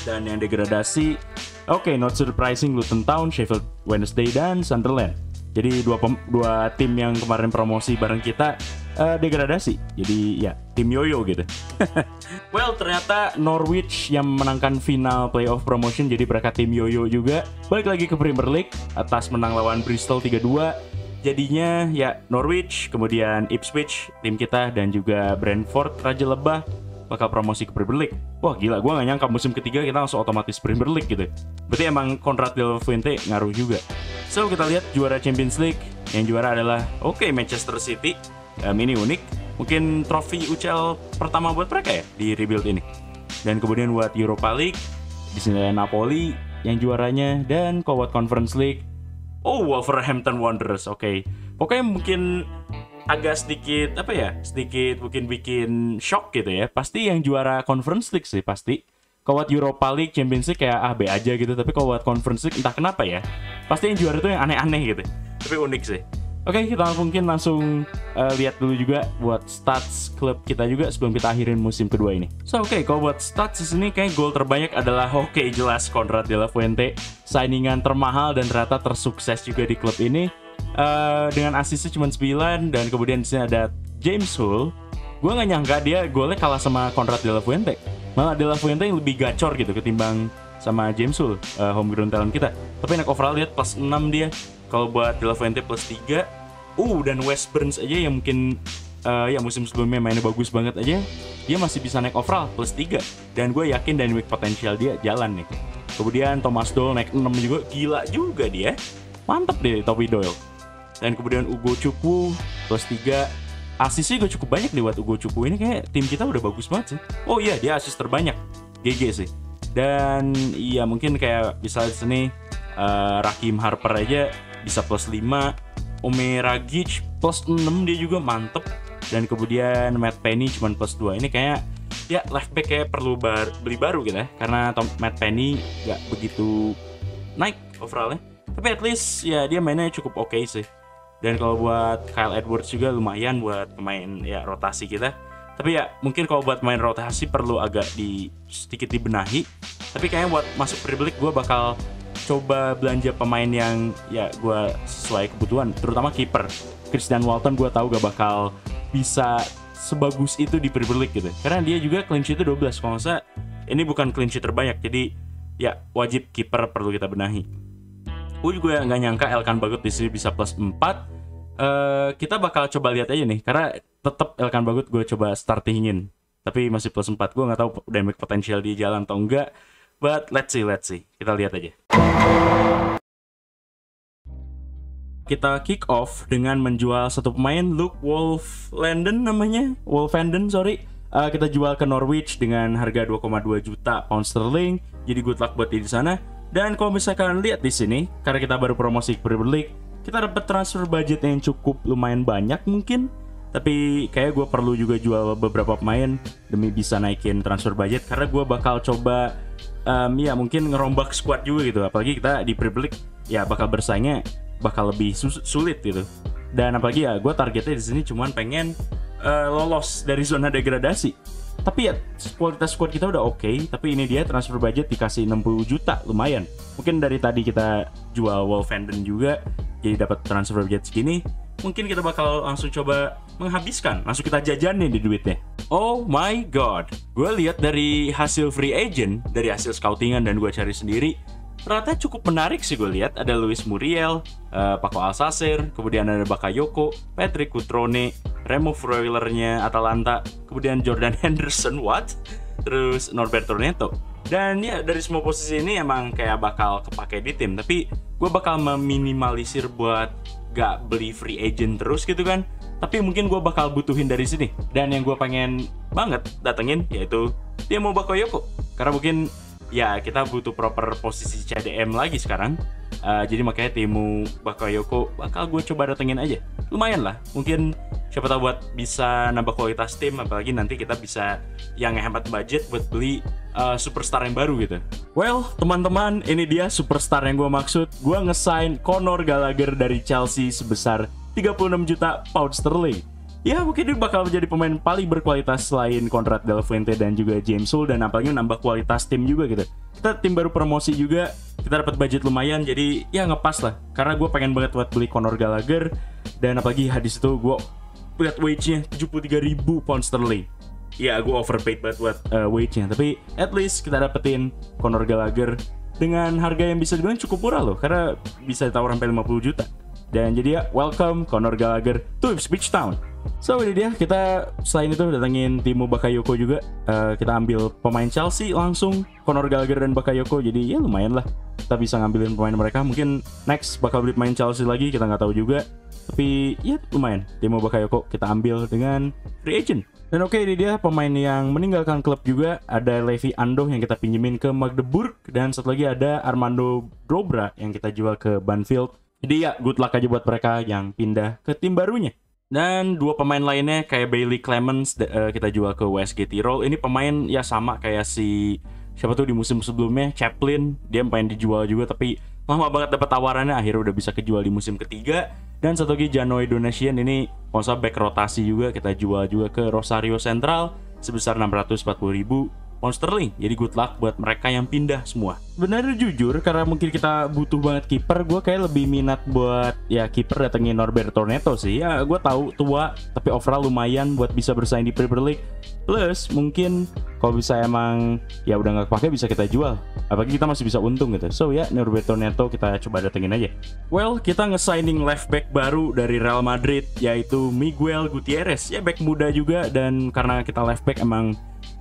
dan yang degradasi. Oke, okay, not surprising Luton Town, Sheffield Wednesday dan Sunderland. Jadi dua pem, dua tim yang kemarin promosi bareng kita uh, degradasi. Jadi ya tim yoyo gitu. well ternyata Norwich yang menangkan final playoff promotion jadi mereka tim yoyo juga. Balik lagi ke Premier League atas menang lawan Bristol 3-2. Jadinya ya Norwich, kemudian Ipswich tim kita dan juga Brentford Raja Lebah bakal promosi ke Premier League. Wah gila, gue gak nyangka musim ketiga kita langsung otomatis Premier League gitu. Berarti emang Conrad Del Fuente ngaruh juga. So kita lihat juara Champions League. Yang juara adalah oke okay, Manchester City. Um, ini unik. Mungkin trofi UCL pertama buat mereka ya di rebuild ini. Dan kemudian buat Europa League di sini ada Napoli yang juaranya dan buat Conference League Oh Wolverhampton Wanderers, oke. Okay. Pokoknya mungkin agak sedikit apa ya sedikit mungkin bikin shock gitu ya. Pasti yang juara Conference League sih pasti. Kalau buat Europa League, Champions League kayak A B aja gitu tapi kalau buat Conference League entah kenapa ya. Pasti yang juara itu yang aneh-aneh gitu tapi unik sih. Oke, kita mungkin langsung uh, lihat dulu juga buat stats klub kita juga sebelum kita akhirin musim kedua ini. So, oke, okay, kalau buat stats di sini kayak gol terbanyak adalah oke okay, jelas Conrad de la Fuente, signingan termahal dan ternyata tersukses juga di klub ini uh, dengan asisnya cuma 9 dan kemudian di sini ada James Hull. Gue nggak nyangka dia golnya kalah sama Conrad de la Fuente. Malah De La Fuente yang lebih gacor gitu ketimbang sama James Sul, uh, homegrown talent kita. Tapi enak overall lihat plus 6 dia. Kalau buat De La Fuente plus 3. Uh, dan West Burns aja yang mungkin uh, ya musim sebelumnya mainnya bagus banget aja, dia masih bisa naik overall plus 3. Dan gue yakin dynamic potential dia jalan nih. Kemudian Thomas Doyle naik 6 juga, gila juga dia. Mantep deh Toby Doyle. Dan kemudian Ugo Chukwu plus 3. Asisnya juga cukup banyak nih buat Ugo Chukwu. Ini kayak tim kita udah bagus banget sih. Oh iya, dia asis terbanyak. GG sih. Dan iya mungkin kayak bisa di sini uh, Rakim Harper aja bisa plus 5. Ome Ragic plus 6 dia juga mantep. Dan kemudian Matt Penny cuma plus 2. Ini kayak ya left back kayak perlu bar beli baru gitu ya karena Tom Matt Penny nggak begitu naik overallnya tapi at least ya dia mainnya cukup oke okay sih dan kalau buat Kyle Edwards juga lumayan buat pemain ya rotasi kita tapi ya mungkin kalau buat main rotasi perlu agak di sedikit dibenahi tapi kayaknya buat masuk Premier gue bakal coba belanja pemain yang ya gue sesuai kebutuhan terutama kiper Christian Walton gue tahu gak bakal bisa sebagus itu di Premier League gitu. Karena dia juga clean sheet itu 12 kalau nggak ini bukan clean sheet terbanyak. Jadi ya wajib kiper perlu kita benahi. Gue juga nggak nyangka Elkan Bagut di sini bisa plus 4. Uh, kita bakal coba lihat aja nih karena tetap Elkan Bagut gue coba startingin. Tapi masih plus 4. Gue nggak tahu dynamic potential di jalan atau enggak. But let's see, let's see. Kita lihat aja kita kick off dengan menjual satu pemain Luke Wolflanden namanya Wolfenden sorry uh, kita jual ke Norwich dengan harga 2,2 juta pound sterling jadi good luck buat di sana dan kalau misalkan lihat di sini karena kita baru promosi Premier League kita dapat transfer budget yang cukup lumayan banyak mungkin. Tapi kayak gue perlu juga jual beberapa pemain demi bisa naikin transfer budget karena gue bakal coba um, ya mungkin ngerombak squad juga gitu. Apalagi kita di Premier League ya bakal bersaingnya bakal lebih sulit gitu. Dan apalagi ya gue targetnya di sini cuman pengen uh, lolos dari zona degradasi tapi ya kualitas squad kita udah oke okay, tapi ini dia transfer budget dikasih 60 juta lumayan. Mungkin dari tadi kita jual Wolfenden juga jadi dapat transfer budget segini mungkin kita bakal langsung coba menghabiskan langsung kita jajanin di duitnya. Oh my god gue lihat dari hasil free agent dari hasil scoutingan dan gue cari sendiri ternyata cukup menarik sih gue lihat ada Luis Muriel, uh, Paco Alcacer, kemudian ada Bakayoko, Patrick Cutrone, Remo Freulernya Atalanta, kemudian Jordan Henderson what? Terus Norberto Neto. Dan ya dari semua posisi ini emang kayak bakal kepake di tim, tapi gue bakal meminimalisir buat gak beli free agent terus gitu kan. Tapi mungkin gue bakal butuhin dari sini. Dan yang gue pengen banget datengin yaitu dia mau Bakayoko. Karena mungkin ya kita butuh proper posisi CDM lagi sekarang. Uh, jadi makanya Timu Bakayoko bakal gue coba datengin aja. Lumayan lah, mungkin siapa tahu buat bisa nambah kualitas tim apalagi nanti kita bisa yang hemat budget buat beli uh, superstar yang baru gitu. Well, teman-teman, ini dia superstar yang gue maksud. Gue ngesign Conor Gallagher dari Chelsea sebesar 36 juta pound sterling ya mungkin dia bakal menjadi pemain paling berkualitas selain Conrad Del dan juga James Sul dan apalagi nambah kualitas tim juga gitu. Kita tim baru promosi juga, kita dapat budget lumayan jadi ya ngepas lah. Karena gue pengen banget buat beli Conor Gallagher dan apalagi hadis itu gue lihat wage-nya 73 ribu pound sterling. Ya gue overpaid banget buat uh, wage-nya tapi at least kita dapetin Conor Gallagher dengan harga yang bisa dibilang cukup murah loh karena bisa ditawar sampai 50 juta. Dan jadi ya welcome Conor Gallagher to Ipswich Town. So ini dia. Kita selain itu datengin Timo Bakayoko juga. Uh, kita ambil pemain Chelsea langsung. Conor Gallagher dan Bakayoko. Jadi ya lumayan lah. Kita bisa ngambilin pemain mereka. Mungkin next bakal beli pemain Chelsea lagi. Kita nggak tahu juga. Tapi ya lumayan. Timo Bakayoko kita ambil dengan free agent. Dan oke okay, ini dia pemain yang meninggalkan klub juga. Ada Levi Ando yang kita pinjemin ke Magdeburg. Dan satu lagi ada Armando Dobra yang kita jual ke Banfield. Jadi ya good luck aja buat mereka yang pindah ke tim barunya dan dua pemain lainnya kayak Bailey Clemens uh, kita jual ke WSG Tirol. Ini pemain ya sama kayak si siapa tuh di musim sebelumnya? Chaplin. Dia pengen dijual juga tapi lama banget dapat tawarannya. Akhirnya udah bisa kejual di musim ketiga. Dan satu lagi Janoy Donation. Ini sponsor back rotasi juga. Kita jual juga ke Rosario Central sebesar 640 ribu pound sterling. Jadi good luck buat mereka yang pindah semua. Benar jujur karena mungkin kita butuh banget kiper, gue kayak lebih minat buat ya kiper datengin Norberto Neto sih. Ya gue tahu tua tapi overall lumayan buat bisa bersaing di Premier League. Plus mungkin kalau bisa emang ya udah nggak pakai bisa kita jual. Apalagi kita masih bisa untung gitu. So ya Norberto Neto kita coba datengin aja. Well kita nge-signing left back baru dari Real Madrid yaitu Miguel Gutierrez. Ya back muda juga dan karena kita left back emang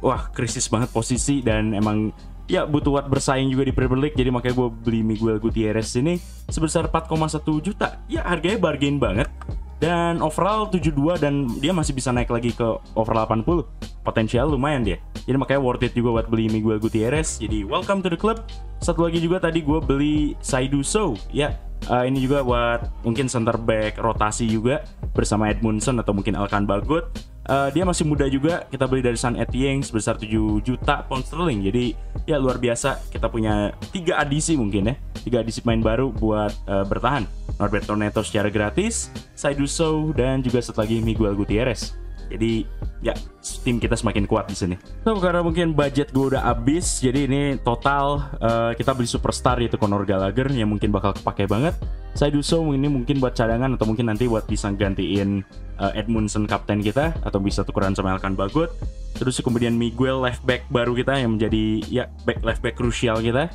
wah krisis banget posisi dan emang ya butuh buat bersaing juga di Premier League. Jadi makanya gue beli Miguel Gutierrez ini sebesar 4,1 juta. Ya harganya bargain banget. Dan overall 72 dan dia masih bisa naik lagi ke overall 80 potensial lumayan dia. Jadi makanya worth it juga buat beli Miguel Gutierrez. Jadi welcome to the club. Satu lagi juga tadi gue beli Saidu So ya uh, ini juga buat mungkin center back rotasi juga bersama Edmundson atau mungkin Elkan Bagot Uh, dia masih muda juga, kita beli dari San Etienne sebesar 7 juta pound sterling. Jadi ya luar biasa, kita punya tiga adisi mungkin ya, tiga adisi main baru buat uh, bertahan. Norberto Neto secara gratis, Saidu Sow dan juga satu lagi Miguel Gutierrez. Jadi ya tim kita semakin kuat di sini. So karena mungkin budget gue udah habis, jadi ini total uh, kita beli superstar yaitu Conor Gallagher yang mungkin bakal kepake banget. Saya so ini mungkin buat cadangan atau mungkin nanti buat bisa gantiin uh, Edmundson kapten kita atau bisa tukeran sama Elkan Bagot. Terus kemudian Miguel left back baru kita yang menjadi ya back left back krusial kita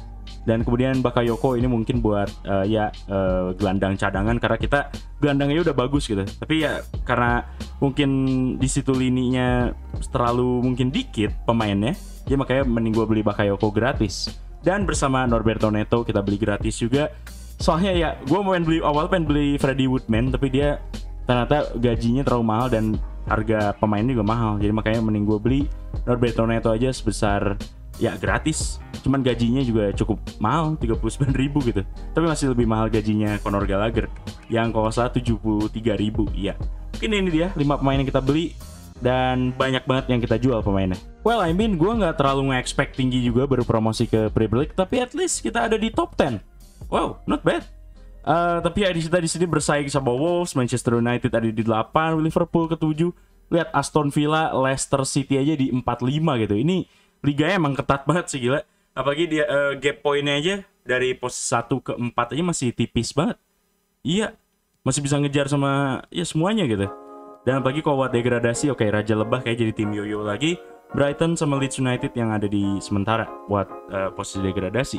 dan kemudian Bakayoko ini mungkin buat uh, ya uh, gelandang cadangan karena kita gelandangnya udah bagus gitu. Tapi ya karena mungkin di situ lininya terlalu mungkin dikit pemainnya ya makanya mending gue beli Bakayoko gratis. Dan bersama Norberto Neto kita beli gratis juga. Soalnya ya gue mau beli awal pengen beli Freddy Woodman tapi dia ternyata gajinya terlalu mahal dan harga pemainnya juga mahal. Jadi makanya mending gue beli Norberto Neto aja sebesar ya gratis cuman gajinya juga cukup mahal 39 ribu gitu tapi masih lebih mahal gajinya Conor Gallagher yang kalau salah 73 ribu iya mungkin ini dia 5 pemain yang kita beli dan banyak banget yang kita jual pemainnya. Well, I mean, gue nggak terlalu nge-expect tinggi juga baru promosi ke Premier League, tapi at least kita ada di top 10. Wow, not bad. Uh, tapi ya kita di sini bersaing sama Wolves, Manchester United ada di 8, Liverpool ke 7. Lihat Aston Villa, Leicester City aja di 45 gitu. Ini liganya emang ketat banget sih gila. Apalagi dia uh, gap poinnya aja dari pos 1 ke 4 aja masih tipis banget. Iya, masih bisa ngejar sama ya semuanya gitu. Dan apalagi kalau buat degradasi, oke okay, Raja Lebah kayak jadi tim Yoyo lagi. Brighton sama Leeds United yang ada di sementara buat uh, posisi degradasi.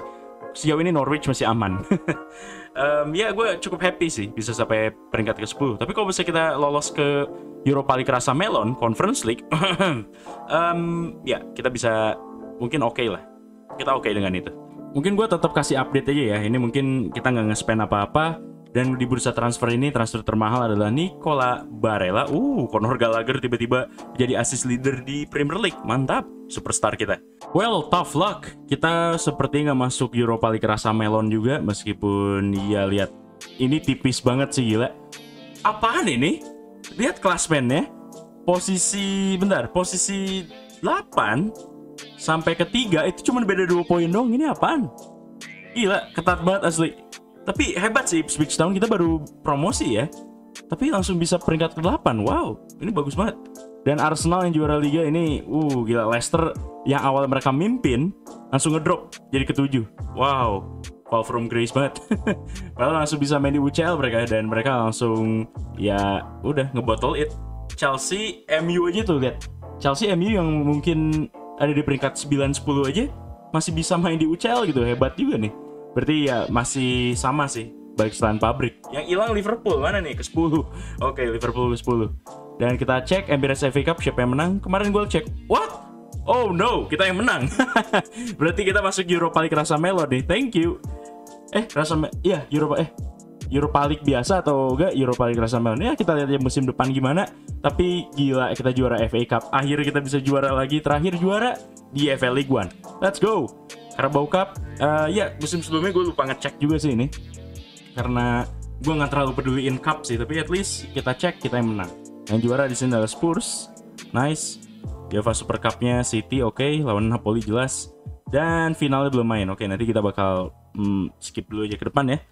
Sejauh ini Norwich masih aman. um, ya gue cukup happy sih bisa sampai peringkat ke 10. Tapi kalau bisa kita lolos ke Europa League rasa melon, Conference League, um, ya kita bisa mungkin oke okay lah. Kita oke okay dengan itu. Mungkin gue tetap kasih update aja ya. Ini mungkin kita nggak nge-spend apa-apa. Dan di bursa transfer ini transfer termahal adalah Nicola Barella. Uh, Conor Gallagher tiba-tiba jadi assist leader di Premier League. Mantap, superstar kita. Well, tough luck. Kita seperti nggak masuk Europa League rasa melon juga meskipun ya lihat ini tipis banget sih gila. Apaan ini? Lihat klasmennya. Posisi bentar, posisi 8 sampai ke 3 itu cuma beda 2 poin dong. Ini apaan? Gila, ketat banget asli. Tapi hebat sih Ipswich Town kita baru promosi ya. Tapi langsung bisa peringkat ke-8. Wow, ini bagus banget. Dan Arsenal yang juara liga ini, uh gila Leicester yang awal mereka mimpin langsung ngedrop jadi ketujuh. Wow, fall from grace banget. Padahal langsung bisa main di UCL mereka dan mereka langsung ya udah ngebotol it. Chelsea, MU aja tuh lihat. Chelsea, MU yang mungkin ada di peringkat 9 10 aja masih bisa main di UCL gitu. Hebat juga nih. Berarti ya masih sama sih baik selain pabrik. Yang hilang Liverpool mana nih ke 10. Oke, Liverpool ke 10. Dan kita cek Emirates FA Cup siapa yang menang. Kemarin gue cek, what? Oh no, kita yang menang. Berarti kita masuk Europa League rasa Melo nih. Thank you. Eh, rasa iya Europa eh Europa League biasa atau enggak Europa League rasa Melon ya kita lihat ya musim depan gimana tapi gila kita juara FA Cup akhirnya kita bisa juara lagi terakhir juara di FA League One let's go Carabao Cup uh, ya musim sebelumnya gue lupa ngecek juga sih ini. Karena gue nggak terlalu peduliin cup sih tapi at least kita cek kita yang menang. Yang juara di sini adalah Spurs. Nice. UEFA Super Cup-nya City oke okay. lawan Napoli jelas. Dan finalnya belum main oke okay, nanti kita bakal hmm, skip dulu aja ke depan ya.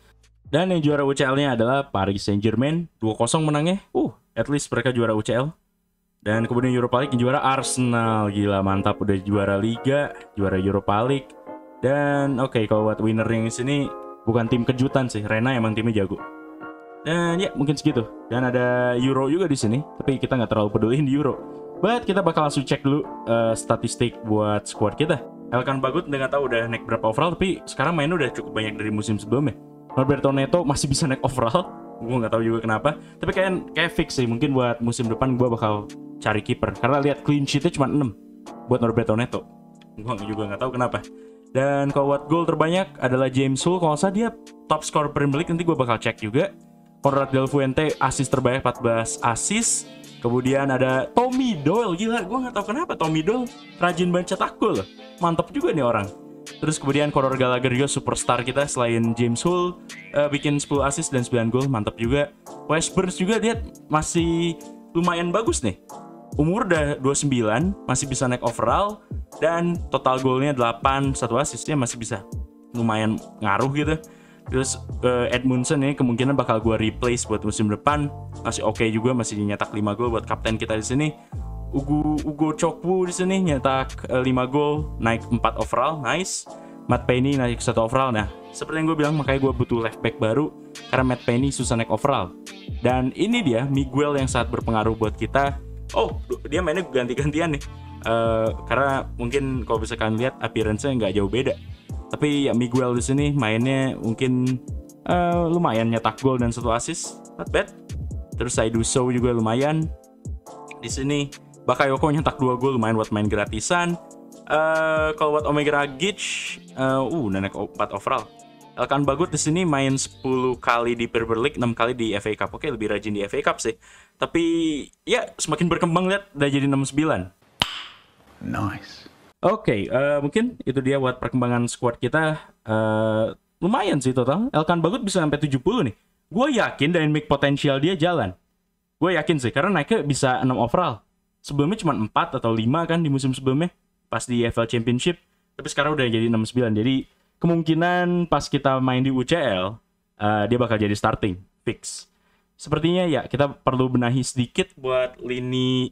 Dan yang juara UCL-nya adalah Paris Saint-Germain 2-0 menangnya. Uh at least mereka juara UCL Dan kemudian Europa League yang juara Arsenal. Gila mantap udah juara Liga, juara Europa League. Dan oke okay, kalau buat winner yang sini bukan tim kejutan sih. Rena emang timnya jago. Dan ya mungkin segitu. Dan ada Euro juga di sini, tapi kita nggak terlalu peduliin di Euro. But kita bakal langsung cek dulu uh, statistik buat squad kita. Elkan Bagut nggak tahu udah naik berapa overall, tapi sekarang mainnya udah cukup banyak dari musim sebelumnya. Norberto Neto masih bisa naik overall, gue nggak tahu juga kenapa. Tapi kayak kayak fix sih, mungkin buat musim depan gue bakal cari kiper. Karena lihat clean sheetnya cuma 6 buat Norberto Neto. Gue juga nggak tahu kenapa. Dan kalau buat gol terbanyak adalah James Hull, kalau salah dia top score Premier League, nanti gue bakal cek juga. Conrad Del Fuente assist terbanyak 14 assist. Kemudian ada Tommy Doyle, gila gue nggak tahu kenapa Tommy Doyle rajin banget cetak gol Mantap juga nih orang. Terus kemudian Conor Gallagher juga superstar kita selain James Hull uh, bikin 10 assist dan 9 gol, mantap juga. West Burns juga dia masih lumayan bagus nih. Umur udah 29, masih bisa naik overall dan total golnya 8, satu assistnya masih bisa lumayan ngaruh gitu. Terus uh, Edmundson ini kemungkinan bakal gue replace buat musim depan. Masih oke okay juga, masih nyetak 5 gol buat kapten kita di sini. Ugo Ugo Chokwu di sini nyetak uh, 5 gol, naik 4 overall, nice. Matt Penny naik 1 overall. Nah, seperti yang gue bilang makanya gue butuh left back baru karena Matt Penny susah naik overall. Dan ini dia Miguel yang sangat berpengaruh buat kita. Oh, dia mainnya ganti-gantian nih. Uh, karena mungkin kalau bisa kalian lihat appearance-nya nggak jauh beda tapi ya Miguel di sini mainnya mungkin uh, lumayan nyetak gol dan satu assist, not bad. Terus so juga lumayan. Di sini Bakayoko nyetak dua gol lumayan buat main gratisan. Uh, kalau buat Omega Ragic, uh, uh naik 4 overall. Elkan Bagut di sini main 10 kali di Premier League, 6 kali di FA Cup. Oke, lebih rajin di FA Cup sih. Tapi ya semakin berkembang lihat udah jadi 69. Nice. Oke, okay, uh, eh, mungkin itu dia buat perkembangan squad kita. Uh, lumayan sih total. Elkan Bagut bisa sampai 70 nih. Gue yakin dynamic potensial dia jalan. Gue yakin sih, karena naiknya bisa 6 overall. Sebelumnya cuma 4 atau 5 kan di musim sebelumnya. Pas di EFL Championship. Tapi sekarang udah jadi 69. Jadi kemungkinan pas kita main di UCL, uh, eh, dia bakal jadi starting. Fix. Sepertinya ya, kita perlu benahi sedikit buat lini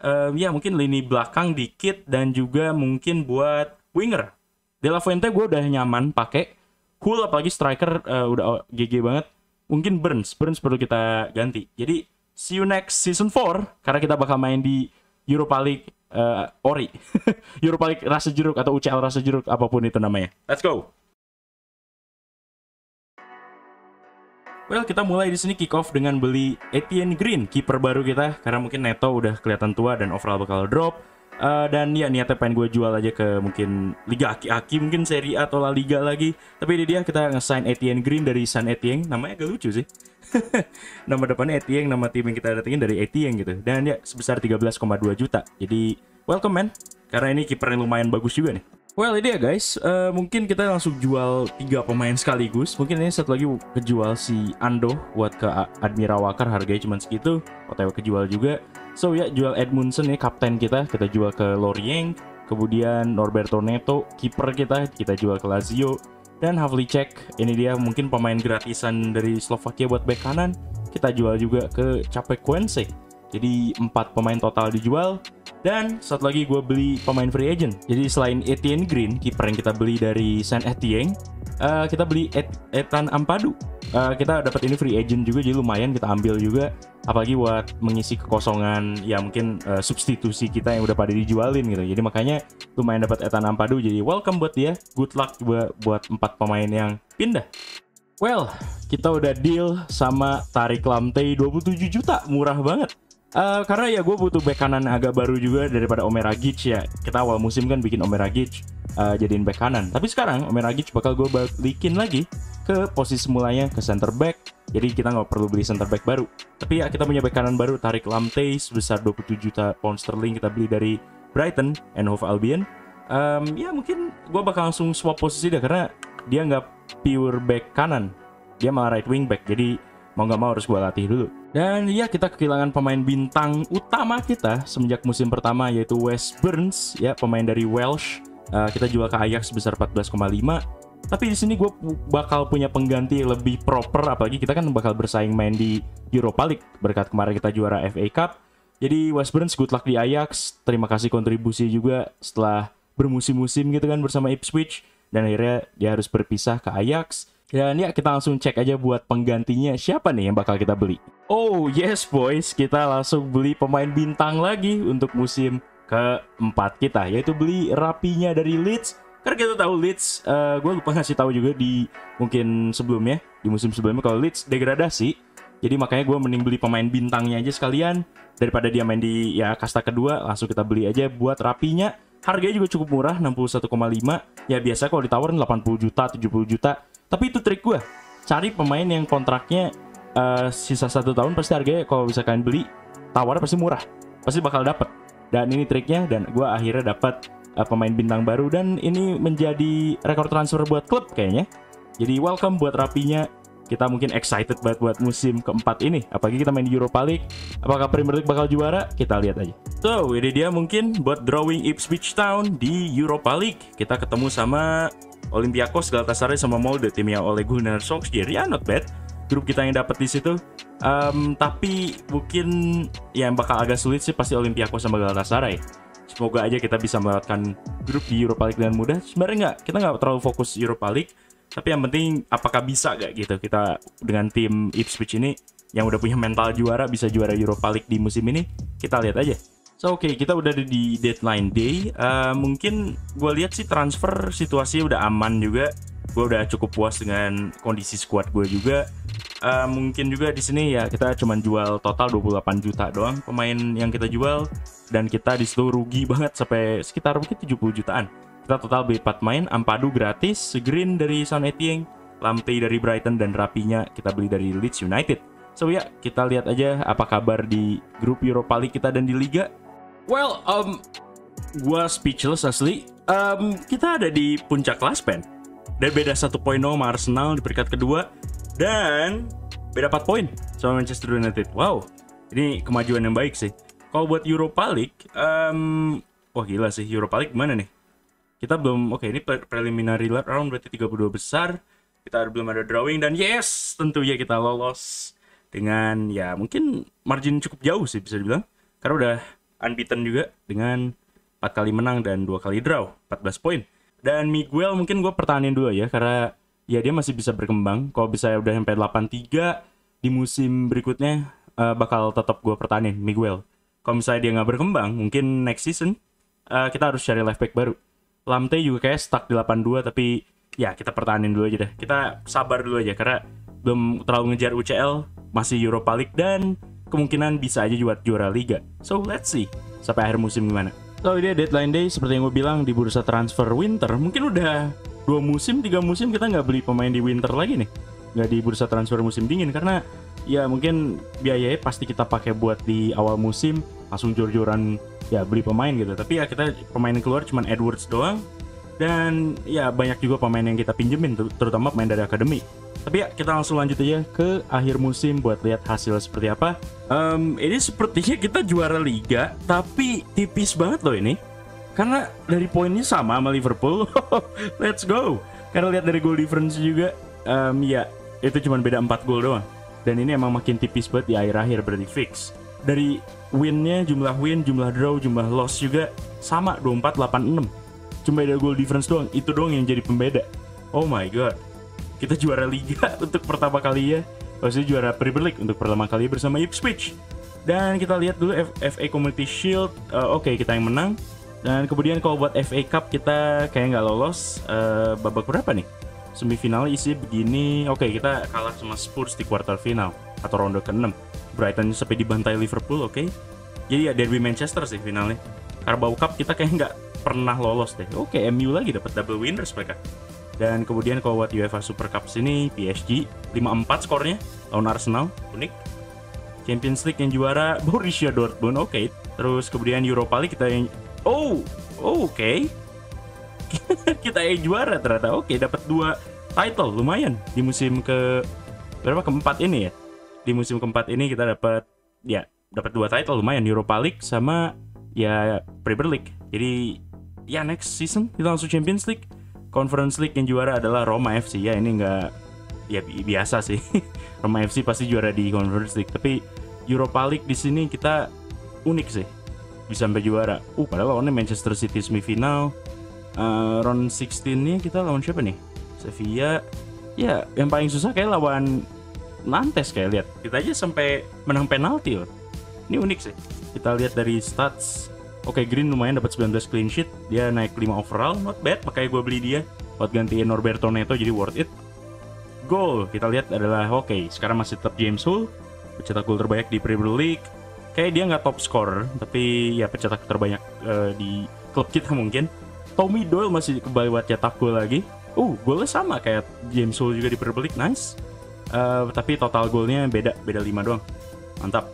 uh, ya mungkin lini belakang dikit dan juga mungkin buat winger. De La Fuente gue udah nyaman pakai. Hull apalagi striker uh, udah GG banget. Mungkin Burns, Burns perlu kita ganti. Jadi see you next season 4 karena kita bakal main di Europa League uh, Ori. Europa League rasa jeruk atau UCL rasa jeruk apa pun itu namanya. Let's go. Well, kita mulai di sini kick off dengan beli Etienne Green, kiper baru kita, karena mungkin Neto udah kelihatan tua dan overall bakal drop. Uh, dan ya niatnya pengen gue jual aja ke mungkin Liga Aki-Aki, mungkin Serie A atau La Liga lagi. Tapi ini dia kita nge-sign Etienne Green dari San Etienne, namanya agak lucu sih. nama depannya Etienne, nama tim yang kita datengin dari Etienne gitu. Dan ya sebesar 13,2 juta. Jadi welcome man, karena ini kiper yang lumayan bagus juga nih. Well ini ya guys, uh, mungkin kita langsung jual tiga pemain sekaligus. Mungkin ini satu lagi kejual si Ando buat ke Admira Wakar harganya cuma segitu. OTW kejual juga. So ya jual Edmundson ya kapten kita, kita jual ke Lorient. Kemudian Norberto Neto, kiper kita, kita jual ke Lazio. Dan Havlicek, ini dia mungkin pemain gratisan dari Slovakia buat bek kanan. Kita jual juga ke Chapecoense. Jadi empat pemain total dijual. Dan satu lagi gue beli pemain free agent. Jadi selain Etienne Green, kiper yang kita beli dari Saint Etienne, uh, kita beli Et Ethan Ampadu. Uh, kita dapat ini free agent juga, jadi lumayan kita ambil juga. Apalagi buat mengisi kekosongan, ya mungkin uh, substitusi kita yang udah pada dijualin gitu. Jadi makanya lumayan dapat Ethan Ampadu. Jadi welcome buat dia. Good luck buat buat empat pemain yang pindah. Well, kita udah deal sama Tarik Lamte 27 juta, murah banget. Uh, karena ya gue butuh back kanan agak baru juga daripada Omeragic ya. Kita awal musim kan bikin Omeragic uh, jadiin back kanan. Tapi sekarang Omeragic bakal gue balikin lagi ke posisi semulanya ke center back. Jadi kita nggak perlu beli center back baru. Tapi ya kita punya back kanan baru Tarik Lamte sebesar 27 juta pound sterling kita beli dari Brighton and Hove Albion. Um, ya mungkin gue bakal langsung swap posisi dia karena dia nggak pure back kanan. Dia malah right wing back. Jadi mau nggak mau harus gue latih dulu. Dan ya kita kehilangan pemain bintang utama kita semenjak musim pertama yaitu Wes Burns ya pemain dari Welsh. Uh, kita jual ke Ajax sebesar 14,5. Tapi di sini gue bakal punya pengganti lebih proper apalagi kita kan bakal bersaing main di Europa League berkat kemarin kita juara FA Cup. Jadi Wes Burns good luck di Ajax. Terima kasih kontribusi juga setelah bermusim-musim gitu kan bersama Ipswich dan akhirnya dia harus berpisah ke Ajax. Dan ya kita langsung cek aja buat penggantinya siapa nih yang bakal kita beli. Oh yes boys, kita langsung beli pemain bintang lagi untuk musim keempat kita, yaitu beli rapinya dari Leeds. Karena kita tahu Leeds, uh, gue lupa ngasih tahu juga di mungkin sebelumnya, di musim sebelumnya kalau Leeds degradasi. Jadi makanya gue mending beli pemain bintangnya aja sekalian daripada dia main di ya kasta kedua, langsung kita beli aja buat rapinya. Harganya juga cukup murah, 61,5. Ya biasa kalau ditawarin 80 juta, 70 juta tapi itu trik gue. Cari pemain yang kontraknya uh, sisa satu tahun pasti harganya kalau bisa kalian beli tawarnya pasti murah, pasti bakal dapet. Dan ini triknya dan gue akhirnya dapat uh, eh, pemain bintang baru dan ini menjadi rekor transfer buat klub kayaknya. Jadi welcome buat rapinya. Kita mungkin excited banget buat musim keempat ini. Apalagi kita main di Europa League. Apakah Premier League bakal juara? Kita lihat aja. So, ini dia mungkin buat drawing Ipswich Town di Europa League. Kita ketemu sama Olympiakos, Galatasaray sama Molde timnya oleh Gunnar Solskjaer. Ya not bad. Grup kita yang dapat di situ. Um, tapi mungkin yang bakal agak sulit sih pasti Olympiakos sama Galatasaray. Semoga aja kita bisa melewatkan grup di Europa League dengan mudah. Sebenarnya nggak kita nggak terlalu fokus Europa League. Tapi yang penting apakah bisa gak gitu kita dengan tim Ipswich ini yang udah punya mental juara bisa juara Europa League di musim ini? Kita lihat aja So oke okay, kita udah ada di deadline day. Uh, mungkin gue lihat sih transfer situasi udah aman juga. Gue udah cukup puas dengan kondisi squad gue juga. Uh, mungkin juga di sini ya kita cuma jual total 28 juta doang pemain yang kita jual dan kita di situ rugi banget sampai sekitar mungkin 70 jutaan. Kita total beli 4 main, Ampadu gratis, Green dari Sound Etienne, Lamptey dari Brighton dan Rapinya kita beli dari Leeds United. So ya, kita lihat aja apa kabar di grup Europa League kita dan di Liga. Well, um, gua speechless asli. Um, kita ada di puncak klaspen dan beda satu poin sama Arsenal di peringkat kedua dan beda 4 poin sama Manchester United. Wow, ini kemajuan yang baik sih. Kalau buat Europa League, um, wah gila sih Europa League gimana nih? Kita belum, oke okay, ini preliminary round berarti 32 besar. Kita belum ada drawing dan yes, tentu ya kita lolos dengan ya mungkin margin cukup jauh sih bisa dibilang. Karena udah unbeaten juga dengan 4 kali menang dan dua kali draw, 14 poin. Dan Miguel mungkin gue pertahanin dulu ya karena ya dia masih bisa berkembang. Kalau bisa udah sampai 83 di musim berikutnya uh, bakal tetap gue pertahanin Miguel. Kalau misalnya dia nggak berkembang, mungkin next season uh, kita harus cari left back baru. Lamte juga kayak stuck di 82 tapi ya kita pertahanin dulu aja deh. Kita sabar dulu aja karena belum terlalu ngejar UCL, masih Europa League dan kemungkinan bisa aja juara juara liga. So let's see sampai akhir musim gimana. So ini deadline day seperti yang gue bilang di bursa transfer winter. Mungkin udah dua musim tiga musim kita nggak beli pemain di winter lagi nih. Nggak di bursa transfer musim dingin karena ya mungkin biayanya pasti kita pakai buat di awal musim langsung jor-joran ya beli pemain gitu. Tapi ya kita pemain yang keluar cuma Edwards doang. Dan ya banyak juga pemain yang kita pinjemin terutama pemain dari akademi tapi ya kita langsung lanjut aja ke akhir musim buat lihat hasil seperti apa. Um, ini sepertinya kita juara liga, tapi tipis banget loh ini. Karena dari poinnya sama sama Liverpool. Let's go. Karena lihat dari goal difference juga, um, ya itu cuma beda 4 gol doang. Dan ini emang makin tipis banget di akhir-akhir berarti fix. Dari winnya, jumlah win, jumlah draw, jumlah loss juga sama 24, 86. Cuma beda goal difference doang. Itu doang yang jadi pembeda. Oh my god kita juara liga untuk pertama kali ya maksudnya juara Premier League untuk pertama kali bersama Ipswich. Dan kita lihat dulu FA Community Shield. Uh, oke okay, kita yang menang. Dan kemudian kalau buat FA Cup kita kayak nggak lolos uh, babak berapa nih? Semifinal isi begini. Oke okay, kita kalah sama Spurs di quarter final atau ronde ke-6 Brighton sampai dibantai Liverpool oke? Okay? jadi ya derby Manchester sih finalnya. Carabao Cup kita kayak nggak pernah lolos deh. Oke okay, MU lagi dapat double winners mereka dan kemudian kalau buat UEFA Super Cup sini PSG 5-4 skornya lawan Arsenal, unik. Champions League yang juara Borussia Dortmund, oke. Okay. Terus kemudian Europa League kita yang oh, oh oke. Okay. kita yang juara ternyata. Oke, okay, dapat dua title lumayan di musim ke berapa keempat ini ya. Di musim keempat ini kita dapat ya dapat dua title lumayan Europa League sama ya Premier League. Jadi ya next season kita langsung Champions League Conference League yang juara adalah Roma FC ya ini nggak ya biasa sih Roma FC pasti juara di Conference League tapi Europa League di sini kita unik sih bisa sampai juara. Uh, padahal lawannya Manchester City semifinal. Uh, round 16 nih kita lawan siapa nih? Sevilla. Ya, yang paling susah kayak lawan Nantes kayak lihat. Kita aja sampai menang penalti loh. Ini unik sih. Kita lihat dari stats. Oke, Green lumayan dapat 19 clean sheet. Dia naik 5 overall, not bad. Makanya gue beli dia. Buat gantiin Norberto Neto jadi worth it. Goal kita lihat adalah oke, okay, sekarang masih tetap James Hull, pencetak gol terbanyak di Premier League. Kayak dia nggak top scorer tapi ya pencetak terbanyak uh, di klub kita mungkin. Tommy Doyle masih kembali buat cetak gol lagi. Uh golnya sama kayak James Hull juga di Premier League. Nice. Uh, tapi total golnya beda beda 5 doang. Mantap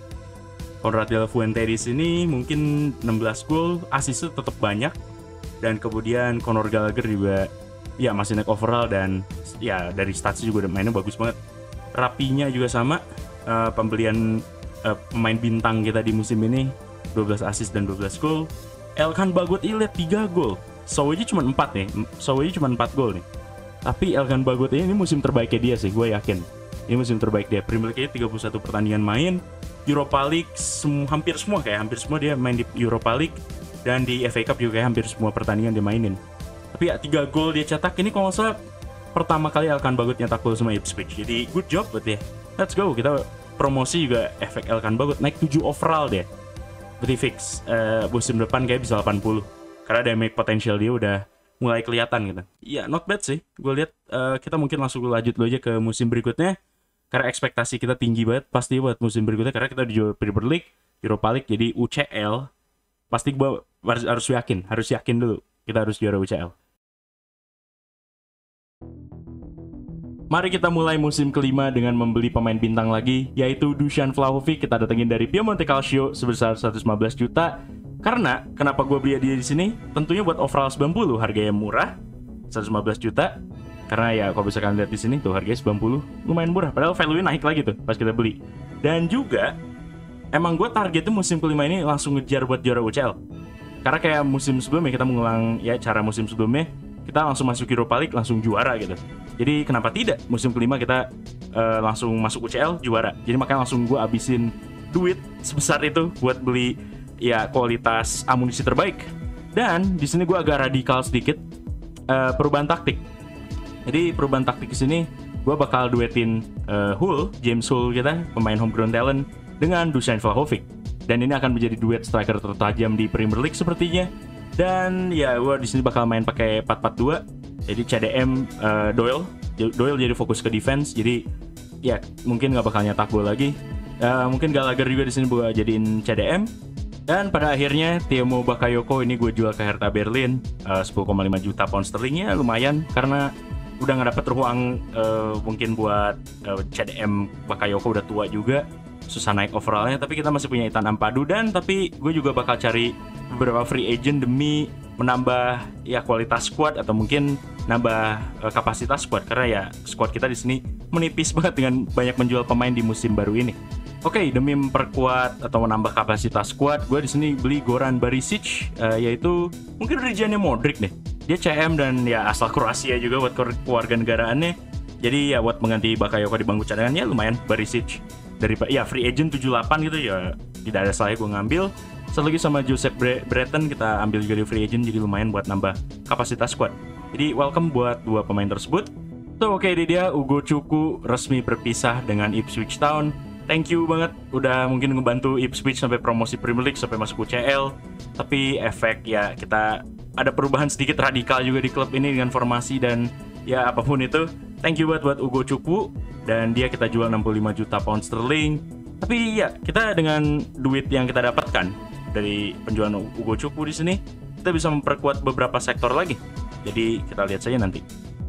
Conrad Del Fuente di sini mungkin 16 gol asisnya tetap banyak. Dan kemudian Conor Gallagher juga ya masih naik overall dan ya dari stats juga mainnya bagus banget. Rapinya juga sama uh, pembelian uh, pemain bintang kita di musim ini 12 assist dan 12 gol. Elkan Bagot lihat 3 gol. Soweji cuma 4 nih Soweji cuma 4 gol nih. Tapi Elkan Bagot ini musim terbaiknya dia sih gue yakin. Ini musim terbaik dia. Premier League 31 pertandingan main Europa League sem hampir semua kayak hampir semua dia main di Europa League dan di FA Cup juga hampir semua pertandingan dia mainin. Tapi ya 3 gol dia cetak ini kalau nggak salah pertama kali Elkan Bagot nyetak gol sama Ipswich. Jadi good job buat dia. Let's go kita promosi juga efek Elkan bagus naik 7 overall deh berarti fix uh, musim depan kayak bisa 80 karena damage potential dia udah mulai kelihatan gitu. Ya not bad sih. Gue lihat uh, kita mungkin langsung lanjut dulu aja ke musim berikutnya karena ekspektasi kita tinggi banget pasti buat musim berikutnya karena kita di Premier League Europa League jadi UCL pasti gue harus, harus yakin harus yakin dulu kita harus juara UCL Mari kita mulai musim kelima dengan membeli pemain bintang lagi, yaitu Dusan Vlahovic kita datengin dari Piemonte Calcio sebesar 115 juta. Karena kenapa gue beli dia di sini? Tentunya buat overall 90 harganya murah, 115 juta. Karena ya kalau bisa kalian lihat di sini tuh harganya 90 lumayan murah. Padahal value-nya naik lagi tuh pas kita beli. Dan juga emang gue targetnya musim kelima ini langsung ngejar buat juara UCL. Karena kayak musim sebelumnya kita mengulang ya cara musim sebelumnya kita langsung masuk Europa League langsung juara gitu. Jadi kenapa tidak musim kelima kita uh, langsung masuk UCL juara. Jadi makanya langsung gue abisin duit sebesar itu buat beli ya kualitas amunisi terbaik. Dan di sini gue agak radikal sedikit uh, perubahan taktik. Jadi perubahan taktik di sini gue bakal duetin uh, Hull, James Hull kita, pemain homegrown talent dengan Dusan Vlahovic. Dan ini akan menjadi duet striker tertajam di Premier League sepertinya dan ya gue di sini bakal main pakai 442. Jadi CDM uh, eh, Doyle. Doyle jadi fokus ke defense. Jadi ya mungkin nggak bakal nyetak gol lagi. Uh, mungkin Gallagher juga di sini gue jadiin CDM. Dan pada akhirnya Timo Bakayoko ini gue jual ke Hertha Berlin uh, 10,5 juta pound sterlingnya lumayan karena udah nggak dapet ruang uh, mungkin buat uh, CDM Bakayoko udah tua juga susah naik overallnya tapi kita masih punya Itan Ampadu dan tapi gue juga bakal cari beberapa free agent demi menambah ya kualitas squad atau mungkin nambah uh, kapasitas squad karena ya squad kita di sini menipis banget dengan banyak menjual pemain di musim baru ini. Oke, okay, demi memperkuat atau menambah kapasitas squad, gue di sini beli Goran Barisic, uh, yaitu mungkin regionnya Modric deh. Dia CM dan ya asal Kroasia juga buat keluarga negaraannya. Jadi ya buat mengganti Bakayoko di bangku cadangan ya lumayan Barisic dari ya free agent 78 gitu ya tidak ada salahnya gue ngambil satu lagi sama Joseph Bre Breton kita ambil juga di free agent jadi lumayan buat nambah kapasitas squad. Jadi welcome buat dua pemain tersebut. So oke okay, dia Ugo Cuku resmi berpisah dengan Ipswich Town. Thank you banget udah mungkin ngebantu Ipswich sampai promosi Premier League sampai masuk UCL. Tapi efek ya kita ada perubahan sedikit radikal juga di klub ini dengan formasi dan ya apa pun itu. Thank you buat buat Ugo Cuku dan dia kita jual 65 juta pound sterling. Tapi ya kita dengan duit yang kita dapatkan dari penjualan Ugo Cupu di sini, kita bisa memperkuat beberapa sektor lagi. Jadi kita lihat saja nanti.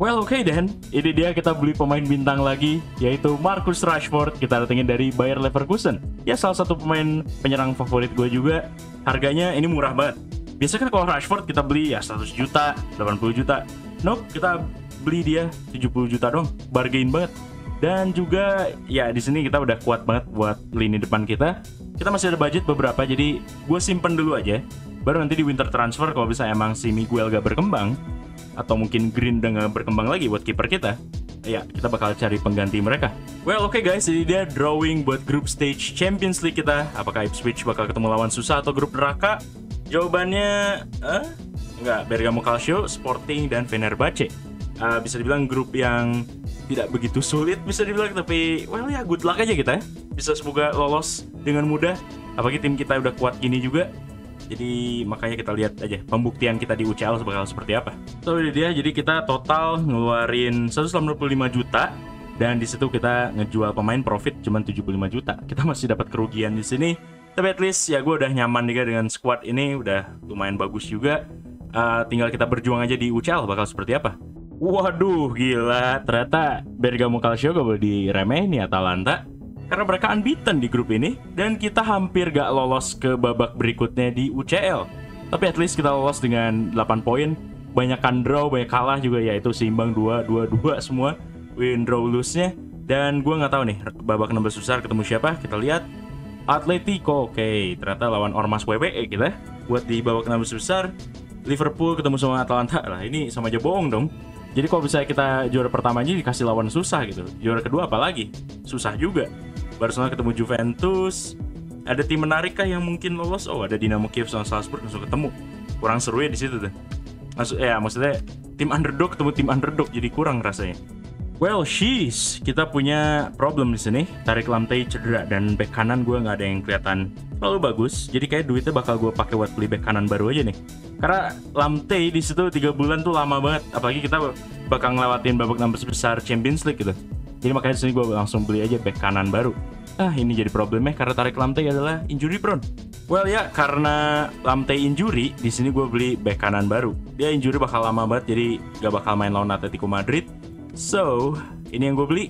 Well, oke okay then. Ini dia kita beli pemain bintang lagi, yaitu Marcus Rashford. Kita datengin dari Bayer Leverkusen. Ya, salah satu pemain penyerang favorit gue juga. Harganya ini murah banget. Biasanya kan kalau Rashford kita beli ya 100 juta, 80 juta. Nope, kita beli dia 70 juta dong. Bargain banget. Dan juga ya di sini kita udah kuat banget buat lini depan kita kita masih ada budget beberapa jadi gue simpen dulu aja baru nanti di winter transfer kalau bisa emang si Miguel gak berkembang atau mungkin Green udah gak berkembang lagi buat kiper kita ya kita bakal cari pengganti mereka. Well, oke okay guys, ini dia drawing buat grup stage Champions League kita. Apakah Ipswich bakal ketemu lawan susah atau grup neraka? Jawabannya, eh? Enggak, Bergamo Calcio, Sporting, dan Fenerbahce. Uh, bisa dibilang grup yang tidak begitu sulit bisa dibilang tapi well ya good luck aja kita ya bisa semoga lolos dengan mudah apalagi tim kita udah kuat gini juga jadi makanya kita lihat aja pembuktian kita di UCL bakal seperti apa. So ini dia, jadi kita total ngeluarin 185 juta dan di situ kita ngejual pemain profit cuma 75 juta. Kita masih dapat kerugian di sini. Tapi at least ya gue udah nyaman juga dengan squad ini, udah lumayan bagus juga. Uh, tinggal kita berjuang aja di UCL bakal seperti apa. Waduh, gila. Ternyata Bergamo Calcio gak boleh diremehin nih Atalanta karena mereka unbeaten di grup ini dan kita hampir gak lolos ke babak berikutnya di UCL. Tapi at least kita lolos dengan 8 poin. Banyak draw, banyak kalah juga yaitu seimbang 2 2 2 semua win draw lose-nya. Dan gue nggak tahu nih babak 16 besar ketemu siapa. Kita lihat Atletico. Oke, okay, ternyata lawan Ormas WWE kita. Buat di babak 16 besar Liverpool ketemu sama Atalanta. Lah ini sama aja bohong dong. Jadi kalau bisa kita juara pertama aja dikasih lawan susah gitu. Juara kedua apalagi? Susah juga. Barcelona ketemu Juventus. Ada tim menarik kah yang mungkin lolos? Oh, ada Dinamo Kiev sama Salzburg langsung ketemu. Kurang seru ya di situ tuh. Maksud ya maksudnya tim underdog ketemu tim underdog jadi kurang rasanya. Well, she's kita punya problem di sini. Tarik Lamtei cedera dan back kanan gue nggak ada yang kelihatan terlalu bagus. Jadi kayak duitnya bakal gue pakai buat beli back kanan baru aja nih. Karena Lamtei di situ tiga bulan tuh lama banget. Apalagi kita bakal ngelewatin babak enam besar Champions League gitu. Jadi makanya sini gue langsung beli aja back kanan baru. Ah ini jadi problemnya karena tarik Lamtei adalah injury prone. Well ya karena Lamtei injury di sini gue beli back kanan baru. Dia injury bakal lama banget jadi gak bakal main lawan Atletico Madrid. So ini yang gue beli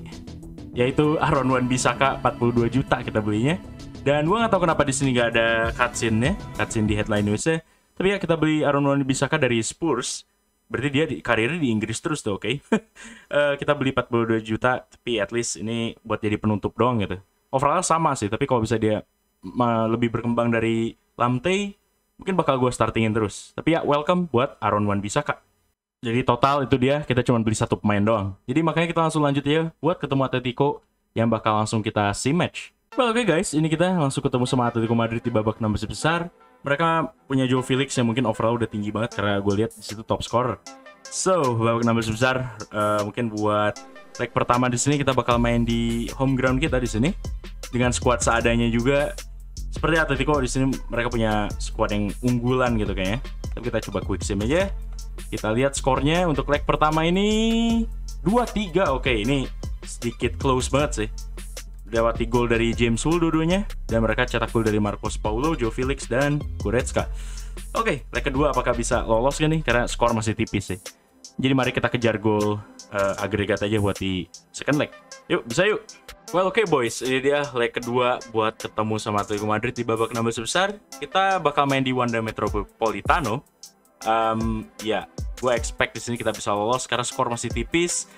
yaitu Aaron Wan Bisaka 42 juta kita belinya. Dan gue gak tahu kenapa di sini gak ada cutscene-nya, cutscene di headline newsnya. Tapi ya kita beli Aaron Wan Bisaka dari Spurs. Berarti dia di, karirnya di Inggris terus tuh, oke? Okay? uh, kita beli 42 juta, tapi at least ini buat jadi penutup doang gitu. Overall sama sih tapi kalau bisa dia lebih berkembang dari Lamte mungkin bakal gue startingin terus. Tapi ya welcome buat Aaron Wan Bisaka jadi total itu dia kita cuma beli satu pemain doang. Jadi makanya kita langsung lanjut ya buat ketemu Atletico yang bakal langsung kita sim match. Well, oke okay guys ini kita langsung ketemu sama Atletico Madrid di babak 16 besar mereka punya Joe Felix yang mungkin overall udah tinggi banget karena gue lihat di situ top scorer so babak 16 besar uh, mungkin buat leg pertama di sini kita bakal main di home ground kita di sini dengan squad seadanya juga. Seperti Atletico di sini mereka punya squad yang unggulan gitu kayaknya. Tapi kita coba quick sim aja. Kita lihat skornya untuk leg pertama ini 2-3. Oke, ini sedikit close banget sih. Lewati gol dari James Hull dua-duanya dan mereka cetak gol dari Marcos Paulo, Joe Felix dan Goretzka. Oke, leg kedua apakah bisa lolos gak nih? Karena skor masih tipis sih. Jadi mari kita kejar gol uh, agregat aja buat di second leg. Yuk, bisa yuk. Well, oke okay, boys, ini dia leg kedua buat ketemu sama Atletico Madrid di babak 16 besar. Kita bakal main di Wanda Metropolitano. Um, ya, gue expect di sini kita bisa lolos karena skor masih tipis.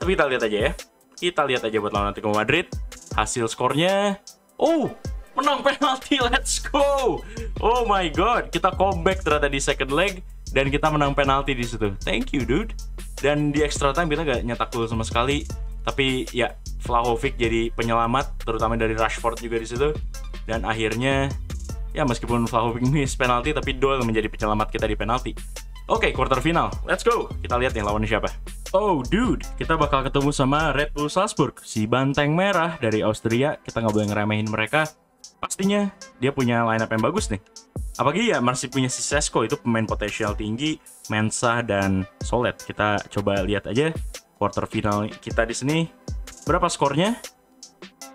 Tapi kita lihat aja ya. Kita lihat aja buat lawan Atletico Madrid. Hasil skornya, oh, menang penalti, let's go. Oh my god, kita comeback ternyata di second leg dan kita menang penalti di situ. Thank you, dude. Dan di extra time kita gak nyetak gol sama sekali. Tapi ya Vlahovic jadi penyelamat, terutama dari Rashford juga di situ. Dan akhirnya ya meskipun Vlahovic miss penalti, tapi Doyle menjadi penyelamat kita di penalti. Oke, okay, quarter final. Let's go. Kita lihat nih lawannya siapa. Oh, dude, kita bakal ketemu sama Red Bull Salzburg, si banteng merah dari Austria. Kita nggak boleh ngeremehin mereka. Pastinya dia punya lineup yang bagus nih. Apalagi ya masih punya si Sesko itu pemain potensial tinggi, mensah dan solid. Kita coba lihat aja quarter final kita di sini. Berapa skornya?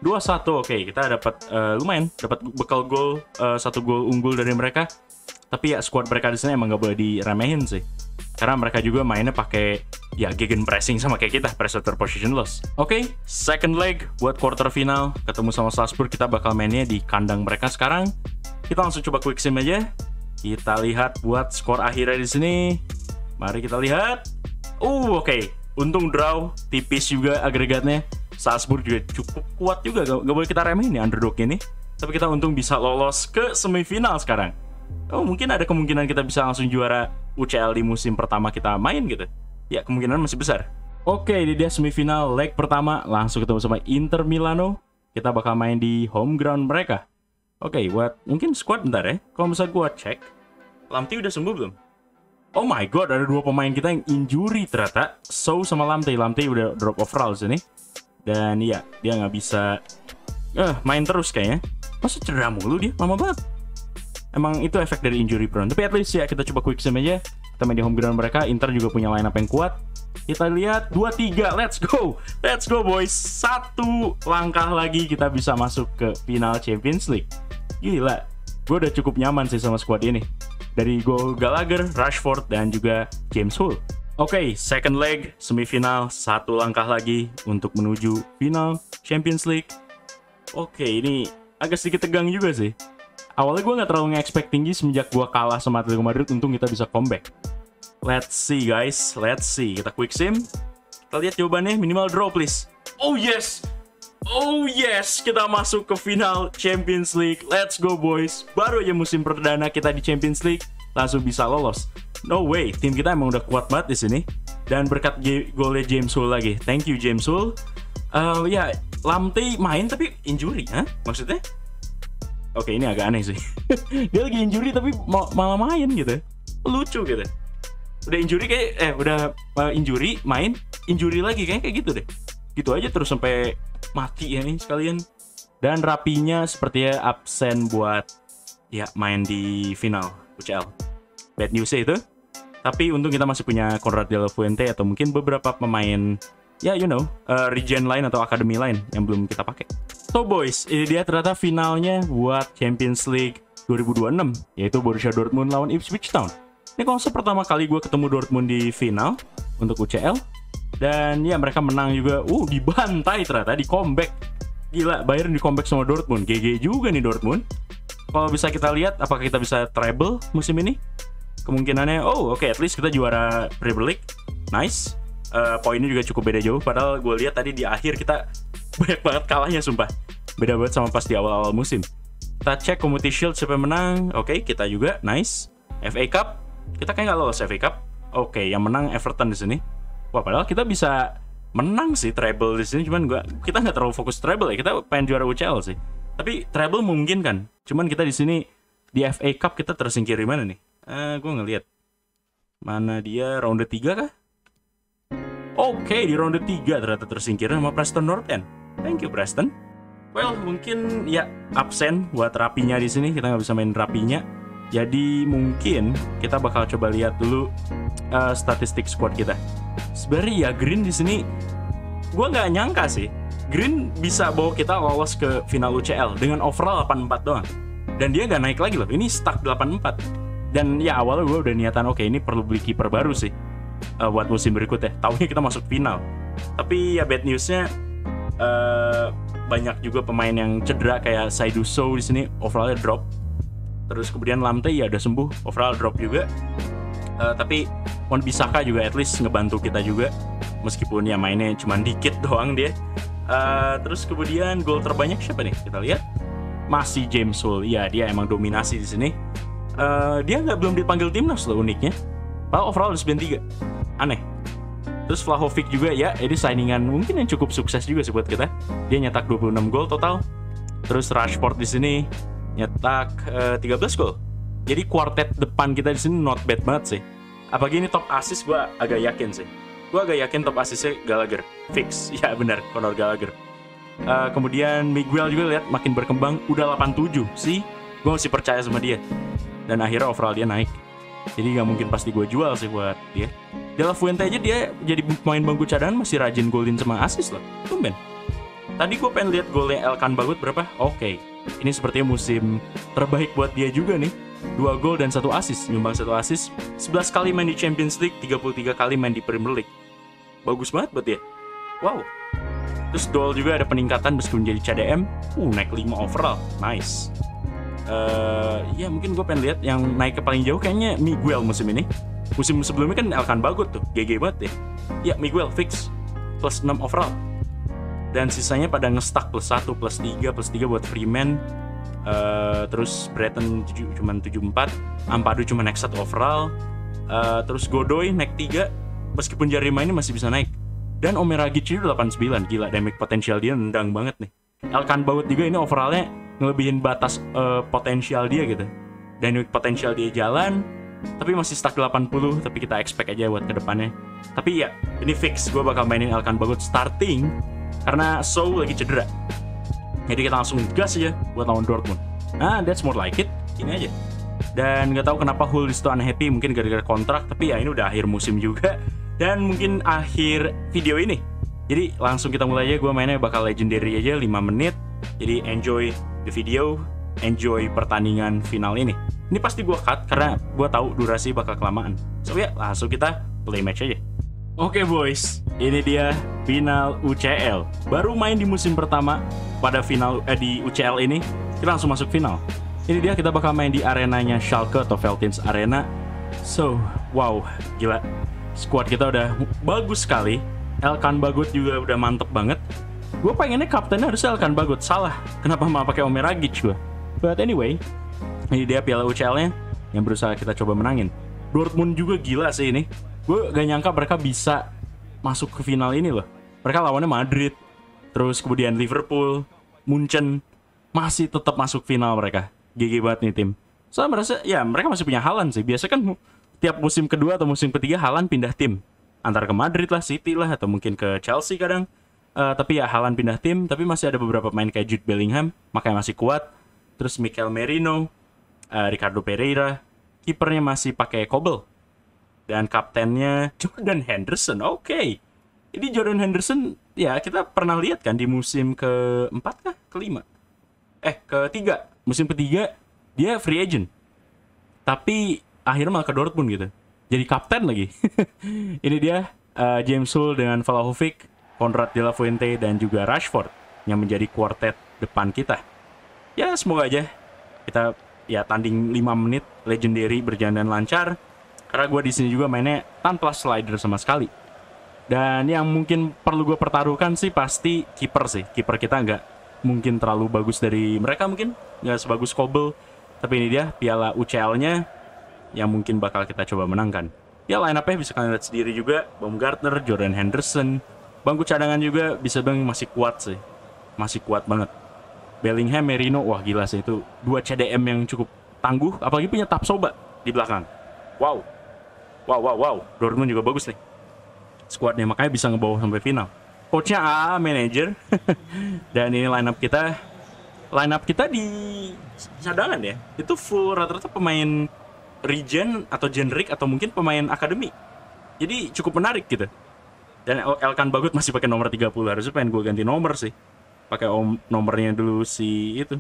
2-1. Oke, kita dapat uh, lumayan dapat bekal gol uh, satu gol unggul dari mereka. Tapi ya squad mereka di sini emang gak boleh diremehin sih. Karena mereka juga mainnya pakai ya gegen pressing sama kayak kita, pressure position loss. Oke, okay, second leg buat quarter final ketemu sama Salzburg kita bakal mainnya di kandang mereka sekarang. Kita langsung coba quick sim aja. Kita lihat buat skor akhirnya di sini. Mari kita lihat. Uh, oke. Okay. Untung draw, tipis juga agregatnya. Salzburg juga cukup kuat juga, gak, gak boleh kita remehin nih underdog ini. Tapi kita untung bisa lolos ke semifinal sekarang. Oh, mungkin ada kemungkinan kita bisa langsung juara UCL di musim pertama kita main gitu. Ya, kemungkinan masih besar. Oke, ini dia semifinal leg pertama. Langsung ketemu sama Inter Milano. Kita bakal main di home ground mereka. Oke, buat mungkin squad bentar ya. Kalau misalnya gua cek, Lamti udah sembuh belum? Oh my god, ada dua pemain kita yang injury ternyata. So sama Lamti. Lamti udah drop overall sini. Dan iya, dia nggak bisa eh, main terus kayaknya. Masa cedera mulu dia? Lama banget. Emang itu efek dari injury prone. Tapi at least ya kita coba quick sim aja. Kita main di home ground mereka. Inter juga punya lineup yang kuat. Kita lihat 2-3, let's go. Let's go boys. Satu langkah lagi kita bisa masuk ke final Champions League. Gila, gue udah cukup nyaman sih sama squad ini. Dari gol Gallagher, Rashford, dan juga James Hull. Oke, okay, second leg, semifinal, satu langkah lagi untuk menuju final Champions League. Oke, okay, ini agak sedikit tegang juga sih. Awalnya gue nggak terlalu nge-expect tinggi semenjak gue kalah sama Atletico Madrid, untung kita bisa comeback. Let's see guys, let's see. Kita quick sim. Kita lihat jawabannya minimal draw please. Oh yes, Oh yes, kita masuk ke final Champions League. Let's go boys. Baru aja musim perdana kita di Champions League langsung bisa lolos. No way, tim kita emang udah kuat banget di sini. Dan berkat golnya James Hull lagi. Thank you James Hull. Uh, ya, Lamte main tapi injury, ha? Maksudnya? Oke, ini agak aneh sih. Dia lagi injury tapi malah main gitu. Lucu gitu. Udah injury kayak eh udah uh, injury main injury lagi kayak kayak gitu deh. Gitu aja terus sampai mati ya nih sekalian. Dan rapinya sepertinya absen buat ya main di final UCL bad news itu. Tapi untung kita masih punya Conrad de la Fuente atau mungkin beberapa pemain ya you know uh, regen lain atau akademi lain yang belum kita pakai so boys ini dia ternyata finalnya buat Champions League 2026 yaitu Borussia Dortmund lawan Ipswich Town ini konsep pertama kali gue ketemu Dortmund di final untuk UCL. Dan ya mereka menang juga. Uh, dibantai ternyata, di comeback. Gila, Bayern di comeback sama Dortmund. GG juga nih Dortmund. Kalau bisa kita lihat, apakah kita bisa treble musim ini? Kemungkinannya, oh oke, okay, at least kita juara Premier League. Nice. Uh, poinnya juga cukup beda jauh. Padahal gue lihat tadi di akhir kita banyak banget kalahnya, sumpah. Beda banget sama pas di awal-awal musim. Kita cek Community Shield siapa menang. Oke, okay, kita juga. Nice. FA Cup kita kayak nggak lolos FA Cup. Oke, yang menang Everton di sini. Wah, padahal kita bisa menang sih treble di sini, cuman gua kita nggak terlalu fokus treble ya. Kita pengen juara UCL sih. Tapi treble mungkin kan. Cuman kita di sini di FA Cup kita tersingkir di mana nih? Uh, eh, gue ngeliat mana dia ronde 3 kah? Oke, okay, di ronde 3 ternyata tersingkir sama Preston North End. Thank you Preston. Well, mungkin ya absen buat rapinya di sini. Kita nggak bisa main rapinya jadi mungkin kita bakal coba lihat dulu uh, statistik squad kita. Sebenarnya ya Green di sini gue nggak nyangka sih Green bisa bawa kita lolos ke final UCL dengan overall 84 doang. Dan dia nggak naik lagi loh. Ini stuck 84. Dan ya awalnya gue udah niatan oke okay, ini perlu beli kiper baru sih uh, buat musim berikutnya. Tahunya kita masuk final. Tapi ya bad newsnya uh, banyak juga pemain yang cedera kayak Saidu So di sini overallnya drop. Terus kemudian Lamte ya udah sembuh overall drop juga. Uh, tapi Wan Bisaka juga at least ngebantu kita juga meskipun ya mainnya cuma dikit doang dia. Uh, terus kemudian gol terbanyak siapa nih? Kita lihat. Masih James Hull. Ya dia emang dominasi di sini. Uh, dia nggak belum dipanggil timnas loh uniknya. Padahal overall udah 93 aneh Terus Vlahovic juga ya, ini signingan mungkin yang cukup sukses juga sih buat kita. Dia nyetak 26 gol total. Terus Rashford di sini nyetak uh, eh, 13 gol. Jadi quartet depan kita di sini not bad banget sih. Apalagi ini top assist gue agak yakin sih. Gue agak yakin top assistnya Gallagher. Fix. Ya benar, Conor Gallagher. Uh, kemudian Miguel juga lihat makin berkembang. Udah 87 sih. Gue masih percaya sama dia. Dan akhirnya overall dia naik. Jadi nggak mungkin pasti gue jual sih buat dia. De La Fuente aja dia jadi pemain bangku cadangan masih rajin golin sama assist loh. Tumben. Tadi gue pengen lihat golnya Elkan Bagut berapa? Oke, okay ini sepertinya musim terbaik buat dia juga nih. Dua gol dan satu assist, nyumbang satu assist. 11 kali main di Champions League, 33 kali main di Premier League. Bagus banget buat dia. Wow. Terus Dol juga ada peningkatan meskipun jadi CDM. Uh, naik 5 overall. Nice. Uh, ya mungkin gue pengen lihat yang naik ke paling jauh kayaknya Miguel musim ini. Musim sebelumnya kan Elkan Bagut tuh, GG banget ya. Ya Miguel fix plus 6 overall. Dan sisanya pada ngestak plus 1 plus 3 plus 3 buat Freeman. Uh, terus Breton cuma 74 Ampadu cuma naik 1 overall. Uh, terus Godoy naik 3 meskipun jari mainnya masih bisa naik. Dan Omeragic itu 89, gila damage potensial dia nendang banget nih. Elkan Baut juga ini overallnya ngelebihin batas uh, potensial dia gitu. Dynamic potensial dia jalan, tapi masih stuck 80, tapi kita expect aja buat ke depannya. Tapi ya, ini fix gue bakal mainin Elkan Bagut starting karena So lagi cedera. Jadi kita langsung gas aja buat lawan Dortmund. Nah, that's more like it. Ini aja. Dan nggak tahu kenapa Hull di situ unhappy, mungkin gara-gara kontrak, tapi ya ini udah akhir musim juga. Dan mungkin akhir video ini. Jadi langsung kita mulai aja, gue mainnya bakal legendary aja 5 menit. Jadi enjoy the video, enjoy pertandingan final ini. Ini pasti gue cut karena gue tahu durasi bakal kelamaan. So ya, langsung kita play match aja. Oke okay, boys, ini dia final UCL. Baru main di musim pertama pada final eh, di UCL ini, kita langsung masuk final. Ini dia kita bakal main di arenanya Schalke atau Veltins Arena. So, wow, gila. Squad kita udah bagus sekali Elkan Bagut juga udah mantep banget. Gue pengennya kaptennya harusnya Elkan Bagut. Salah. Kenapa malah pakai Omeragic gue? But anyway, ini dia piala UCL-nya yang berusaha kita coba menangin. Dortmund juga gila sih ini. Gue gak nyangka mereka bisa masuk ke final ini loh. Mereka lawannya Madrid, terus kemudian Liverpool, Munchen, masih tetap masuk final mereka. GG banget nih tim. Soalnya merasa ya mereka masih punya Halan sih. Biasa kan tiap musim kedua atau musim ketiga Halan pindah tim antara ke Madrid lah, City lah, atau mungkin ke Chelsea kadang. Uh, tapi ya Halan pindah tim, tapi masih ada beberapa pemain kayak Jude Bellingham, makanya masih kuat. Terus Mikel Merino, uh, Ricardo Pereira, kipernya masih pakai Kobel. Dan kaptennya Jordan Henderson, oke. Okay. Ini Jordan Henderson, ya kita pernah lihat kan di musim keempat kah? Kelima? Eh, ketiga. Musim ketiga, dia free agent. Tapi akhirnya malah ke Dortmund gitu jadi kapten lagi. Ini dia uh, James Hull dengan Vlahovic, Konrad De La Fuente dan juga Rashford yang menjadi quartet depan kita. Ya semoga aja kita ya tanding 5 menit legendary berjalan dan lancar karena gue di sini juga mainnya tanpa slider sama sekali. Dan yang mungkin perlu gue pertaruhkan sih pasti kiper sih. Kiper kita nggak mungkin terlalu bagus dari mereka mungkin nggak sebagus Kobel. Tapi ini dia piala UCL-nya yang mungkin bakal kita coba menangkan. Ya line up-nya bisa kalian lihat sendiri juga, Baumgartner, Jordan Henderson, bangku cadangan juga bisa bang masih kuat sih. Masih kuat banget. Bellingham, Merino, wah gila sih itu dua CDM yang cukup tangguh, apalagi punya Tapsoba di belakang. Wow. Wow, wow, wow. Dortmund juga bagus nih. Squadnya makanya bisa ngebawa sampai final. Coachnya A, manager. Dan ini line up kita line up kita di cadangan ya. Itu full rata-rata pemain regen atau generic atau mungkin pemain akademi. Jadi cukup menarik gitu. Dan Elkan Bagut masih pakai nomor 30 harusnya pengen gue ganti nomor sih. Pakai om nomornya dulu si itu.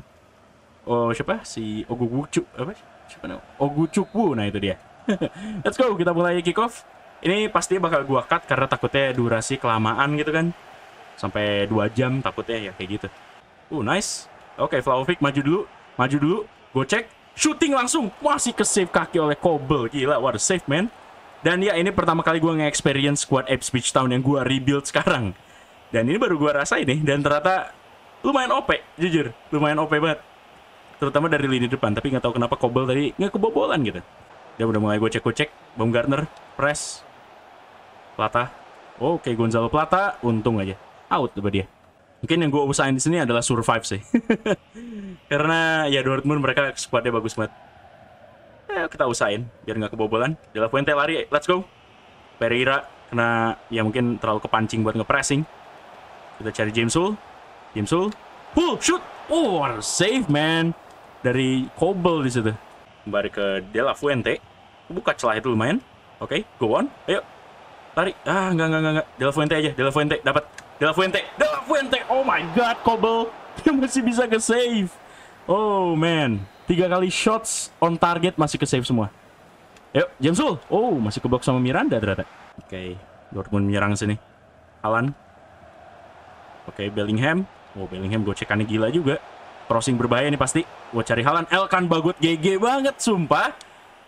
Oh siapa? Si Ogugucu apa? Siapa namanya? Ogucukwu. Nah itu dia. Let's go kita mulai kick off. Ini pasti bakal gua cut karena takutnya durasi kelamaan gitu kan. Sampai 2 jam takutnya ya kayak gitu. Uh nice. Oke, okay, Vlahovic maju dulu. Maju dulu. Gue cek shooting langsung masih ke save kaki oleh Kobel gila what a save man dan ya ini pertama kali gue nge-experience squad Ipswich Town yang gue rebuild sekarang dan ini baru gue rasain nih dan ternyata lumayan OP jujur lumayan OP banget terutama dari lini depan tapi nggak tahu kenapa Kobel tadi nggak kebobolan gitu dia udah mulai gue cek cek Baumgartner press Plata oke okay, Gonzalo Plata untung aja out coba dia mungkin yang gue usahain di sini adalah survive sih Karena ya Dortmund mereka squadnya bagus banget. Ya kita usahain biar nggak kebobolan. De La Fuente lari, let's go. Pereira kena ya mungkin terlalu kepancing buat ngepressing. Kita cari James Hull. James Hull. Hull shoot. Oh, save man dari Kobel di situ. Kembali ke De La Fuente. Buka celah itu lumayan. Oke, okay, go on. Ayo. Lari. Ah, enggak enggak enggak. De La Fuente aja. De La Fuente dapat. De La Fuente. De La Fuente. Oh my god, Kobel. Dia masih bisa ke save. Oh man, tiga kali shots on target masih ke save semua. Yuk, Jamsul. Oh, masih ke box sama Miranda ternyata. Oke, okay. Dortmund menyerang sini. Alan. Oke, okay, Bellingham. Oh, Bellingham gocekannya gila juga. Crossing berbahaya nih pasti. Gue cari Halan. Elkan Bagut GG banget, sumpah.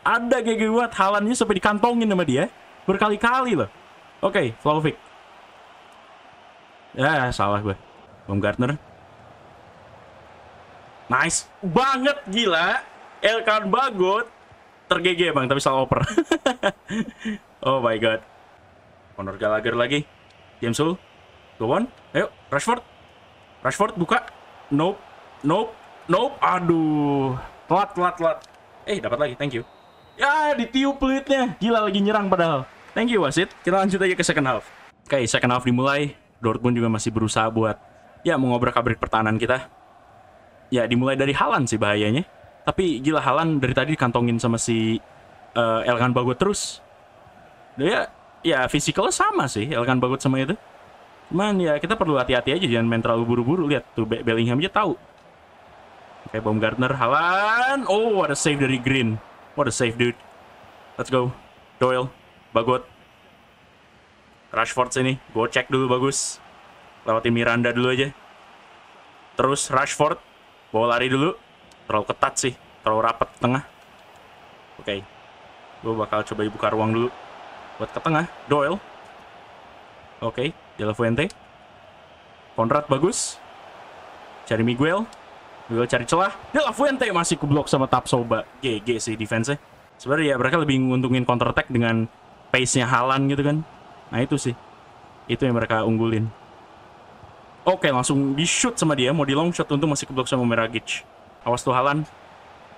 Ada GG buat Halannya sampai dikantongin sama dia. Berkali-kali loh. Oke, okay, Vlahovic. Ya, salah gue. Baumgartner. Nice banget gila. Elkan Bagot tergege bang tapi salah oper. oh my god. Honor Gallagher lagi. James. Go on. Ayo, Rashford. Rashford buka. Nope. Nope. Nope. Aduh. Telat, telat, telat. Eh, dapat lagi. Thank you. Ya, ditiup pelitnya. Gila lagi nyerang padahal. Thank you, wasit. Kita lanjut aja ke second half. Oke, second half dimulai. Dortmund juga masih berusaha buat ya mengobrak-abrik pertahanan kita. Ya, dimulai dari Halan sih bahayanya. Tapi gila Halan dari tadi dikantongin sama si uh, Elkan Bagot terus. Dia ya fisikalnya sama sih Elkan Bagot sama itu. Cuman ya kita perlu hati-hati aja jangan main terlalu buru-buru. Lihat tuh Bellingham aja tahu. Oke, Baumgartner, Halan. Oh, ada save dari Green. What a save, dude. Let's go. Doyle, Bagot. Rashford sini. Gue cek dulu bagus. Lewatin Miranda dulu aja. Terus Rashford. Bawa lari dulu. Terlalu ketat sih. Terlalu rapat tengah. Oke. Okay. Gue bakal coba buka ruang dulu. Buat ke tengah. Doyle. Oke. Okay. De Fuente. Konrad bagus. Cari Miguel. Miguel cari celah. De La Fuente masih kublok sama Tapsoba. GG sih defense-nya. Sebenarnya ya mereka lebih nguntungin counter attack dengan pace-nya Halan gitu kan. Nah itu sih. Itu yang mereka unggulin. Oke, langsung di shoot sama dia. Mau di long shot untuk masih keblok sama Meragic. Awas tuh Halan.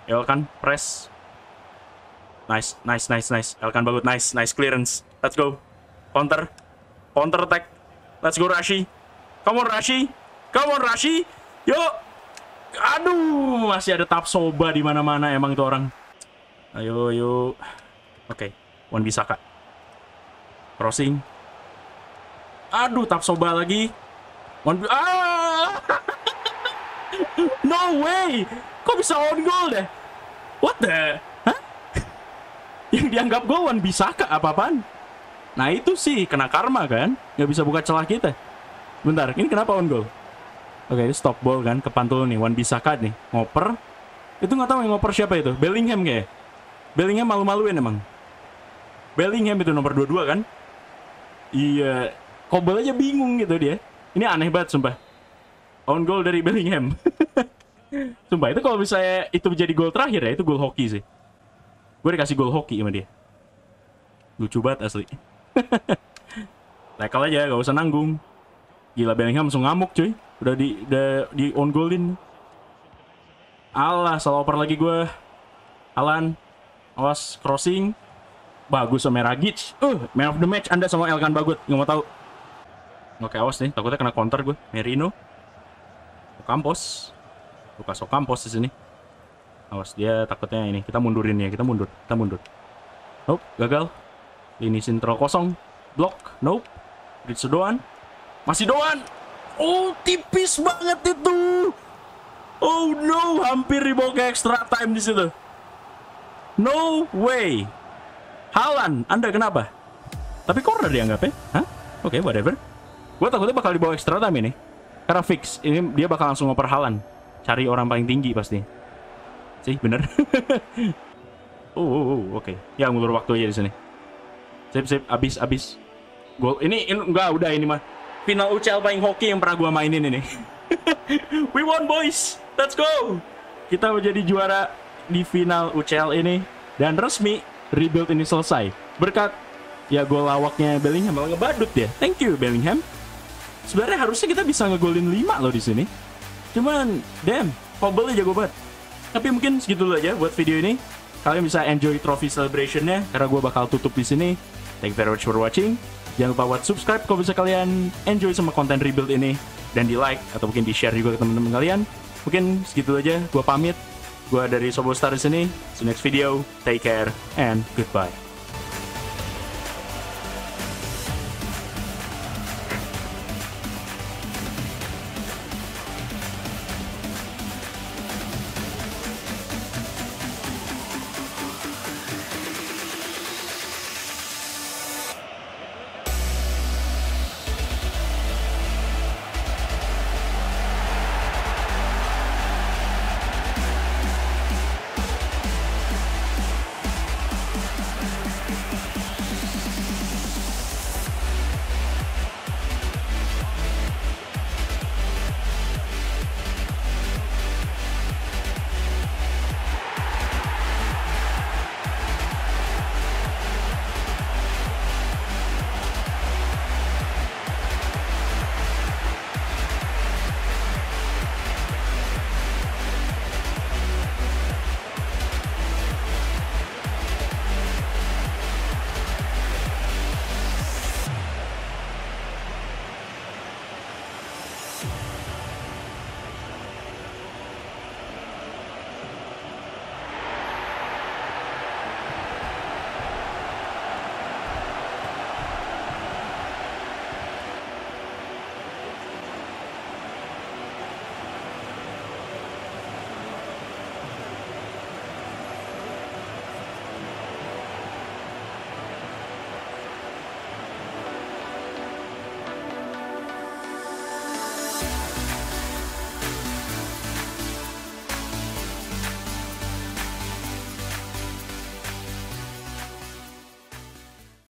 Elkan, press. Nice, nice, nice, nice. Elkan bagus, nice, nice clearance. Let's go. Counter. Counter attack. Let's go Rashi. Come on Rashi. Come on Rashi. Yuk. Aduh, masih ada tap soba di mana-mana emang itu orang. Ayo, ayo. Oke, okay. Wan Bisaka. Crossing. Aduh, tap soba lagi. One ah! no way! Kok bisa on goal deh? What the? Hah? Yang dianggap gol Wan Bisaka apa-apaan? Nah itu sih kena karma kan? Nggak bisa buka celah kita. Bentar, ini kenapa on goal? Oke, okay, stop ball kan, kepantul nih, Wan Bisaka nih, ngoper. Itu nggak tahu yang ngoper siapa itu, Bellingham kayak. Bellingham malu-maluin emang. Bellingham itu nomor 22 kan? Iya, Kobel aja bingung gitu dia. Ini aneh banget sumpah. On goal dari Bellingham. sumpah itu kalau misalnya itu menjadi gol terakhir ya, itu gol hoki sih. Gue dikasih gol hoki sama dia. Lucu banget asli. Tackle aja, gak usah nanggung. Gila Bellingham langsung ngamuk cuy. Udah di udah di on goalin. Allah, salah oper lagi gue. Alan, awas crossing. Bagus sama Ragic. Uh, man of the match Anda sama Elkan Bagut. Nggak mau tahu. Oke, awas nih. Takutnya kena counter gue. Merino. Ocampos. Lukas Ocampos di sini. Awas dia takutnya ini. Kita mundurin ya. Kita mundur. Kita mundur. Nope, gagal. Ini sentral kosong. Block. Nope. Ritsu Doan. Masih Doan. Oh, tipis banget itu. Oh no, hampir dibawa ke extra time di situ. No way. Halan, Anda kenapa? Tapi corner dianggap ya? Hah? Oke, okay, whatever. Gue takutnya bakal dibawa extra time ini. Karena fix, ini dia bakal langsung ngoper Halan. Cari orang paling tinggi pasti. Sih, bener. oh, oh, oh oke. Okay. Ya, ngulur waktu aja di sini. Sip, sip, abis, abis. Gol ini, ini enggak udah ini mah. Final UCL paling hoki yang pernah gue mainin ini. We won boys. Let's go. Kita menjadi juara di final UCL ini dan resmi rebuild ini selesai. Berkat ya gol lawaknya Bellingham malah ngebadut dia. Thank you Bellingham. Sebenarnya harusnya kita bisa ngegolin 5 loh di sini. Cuman damn, Fobble jago banget. Tapi mungkin segitu dulu aja buat video ini. Kalian bisa enjoy trophy celebrationnya karena gue bakal tutup di sini. Thank you very much for watching. Jangan lupa buat subscribe kalau bisa kalian enjoy sama konten rebuild ini dan di like atau mungkin di share juga ke teman-teman kalian. Mungkin segitu aja. Gue pamit. Gue dari Sobo Star di sini. See you next video. Take care and goodbye.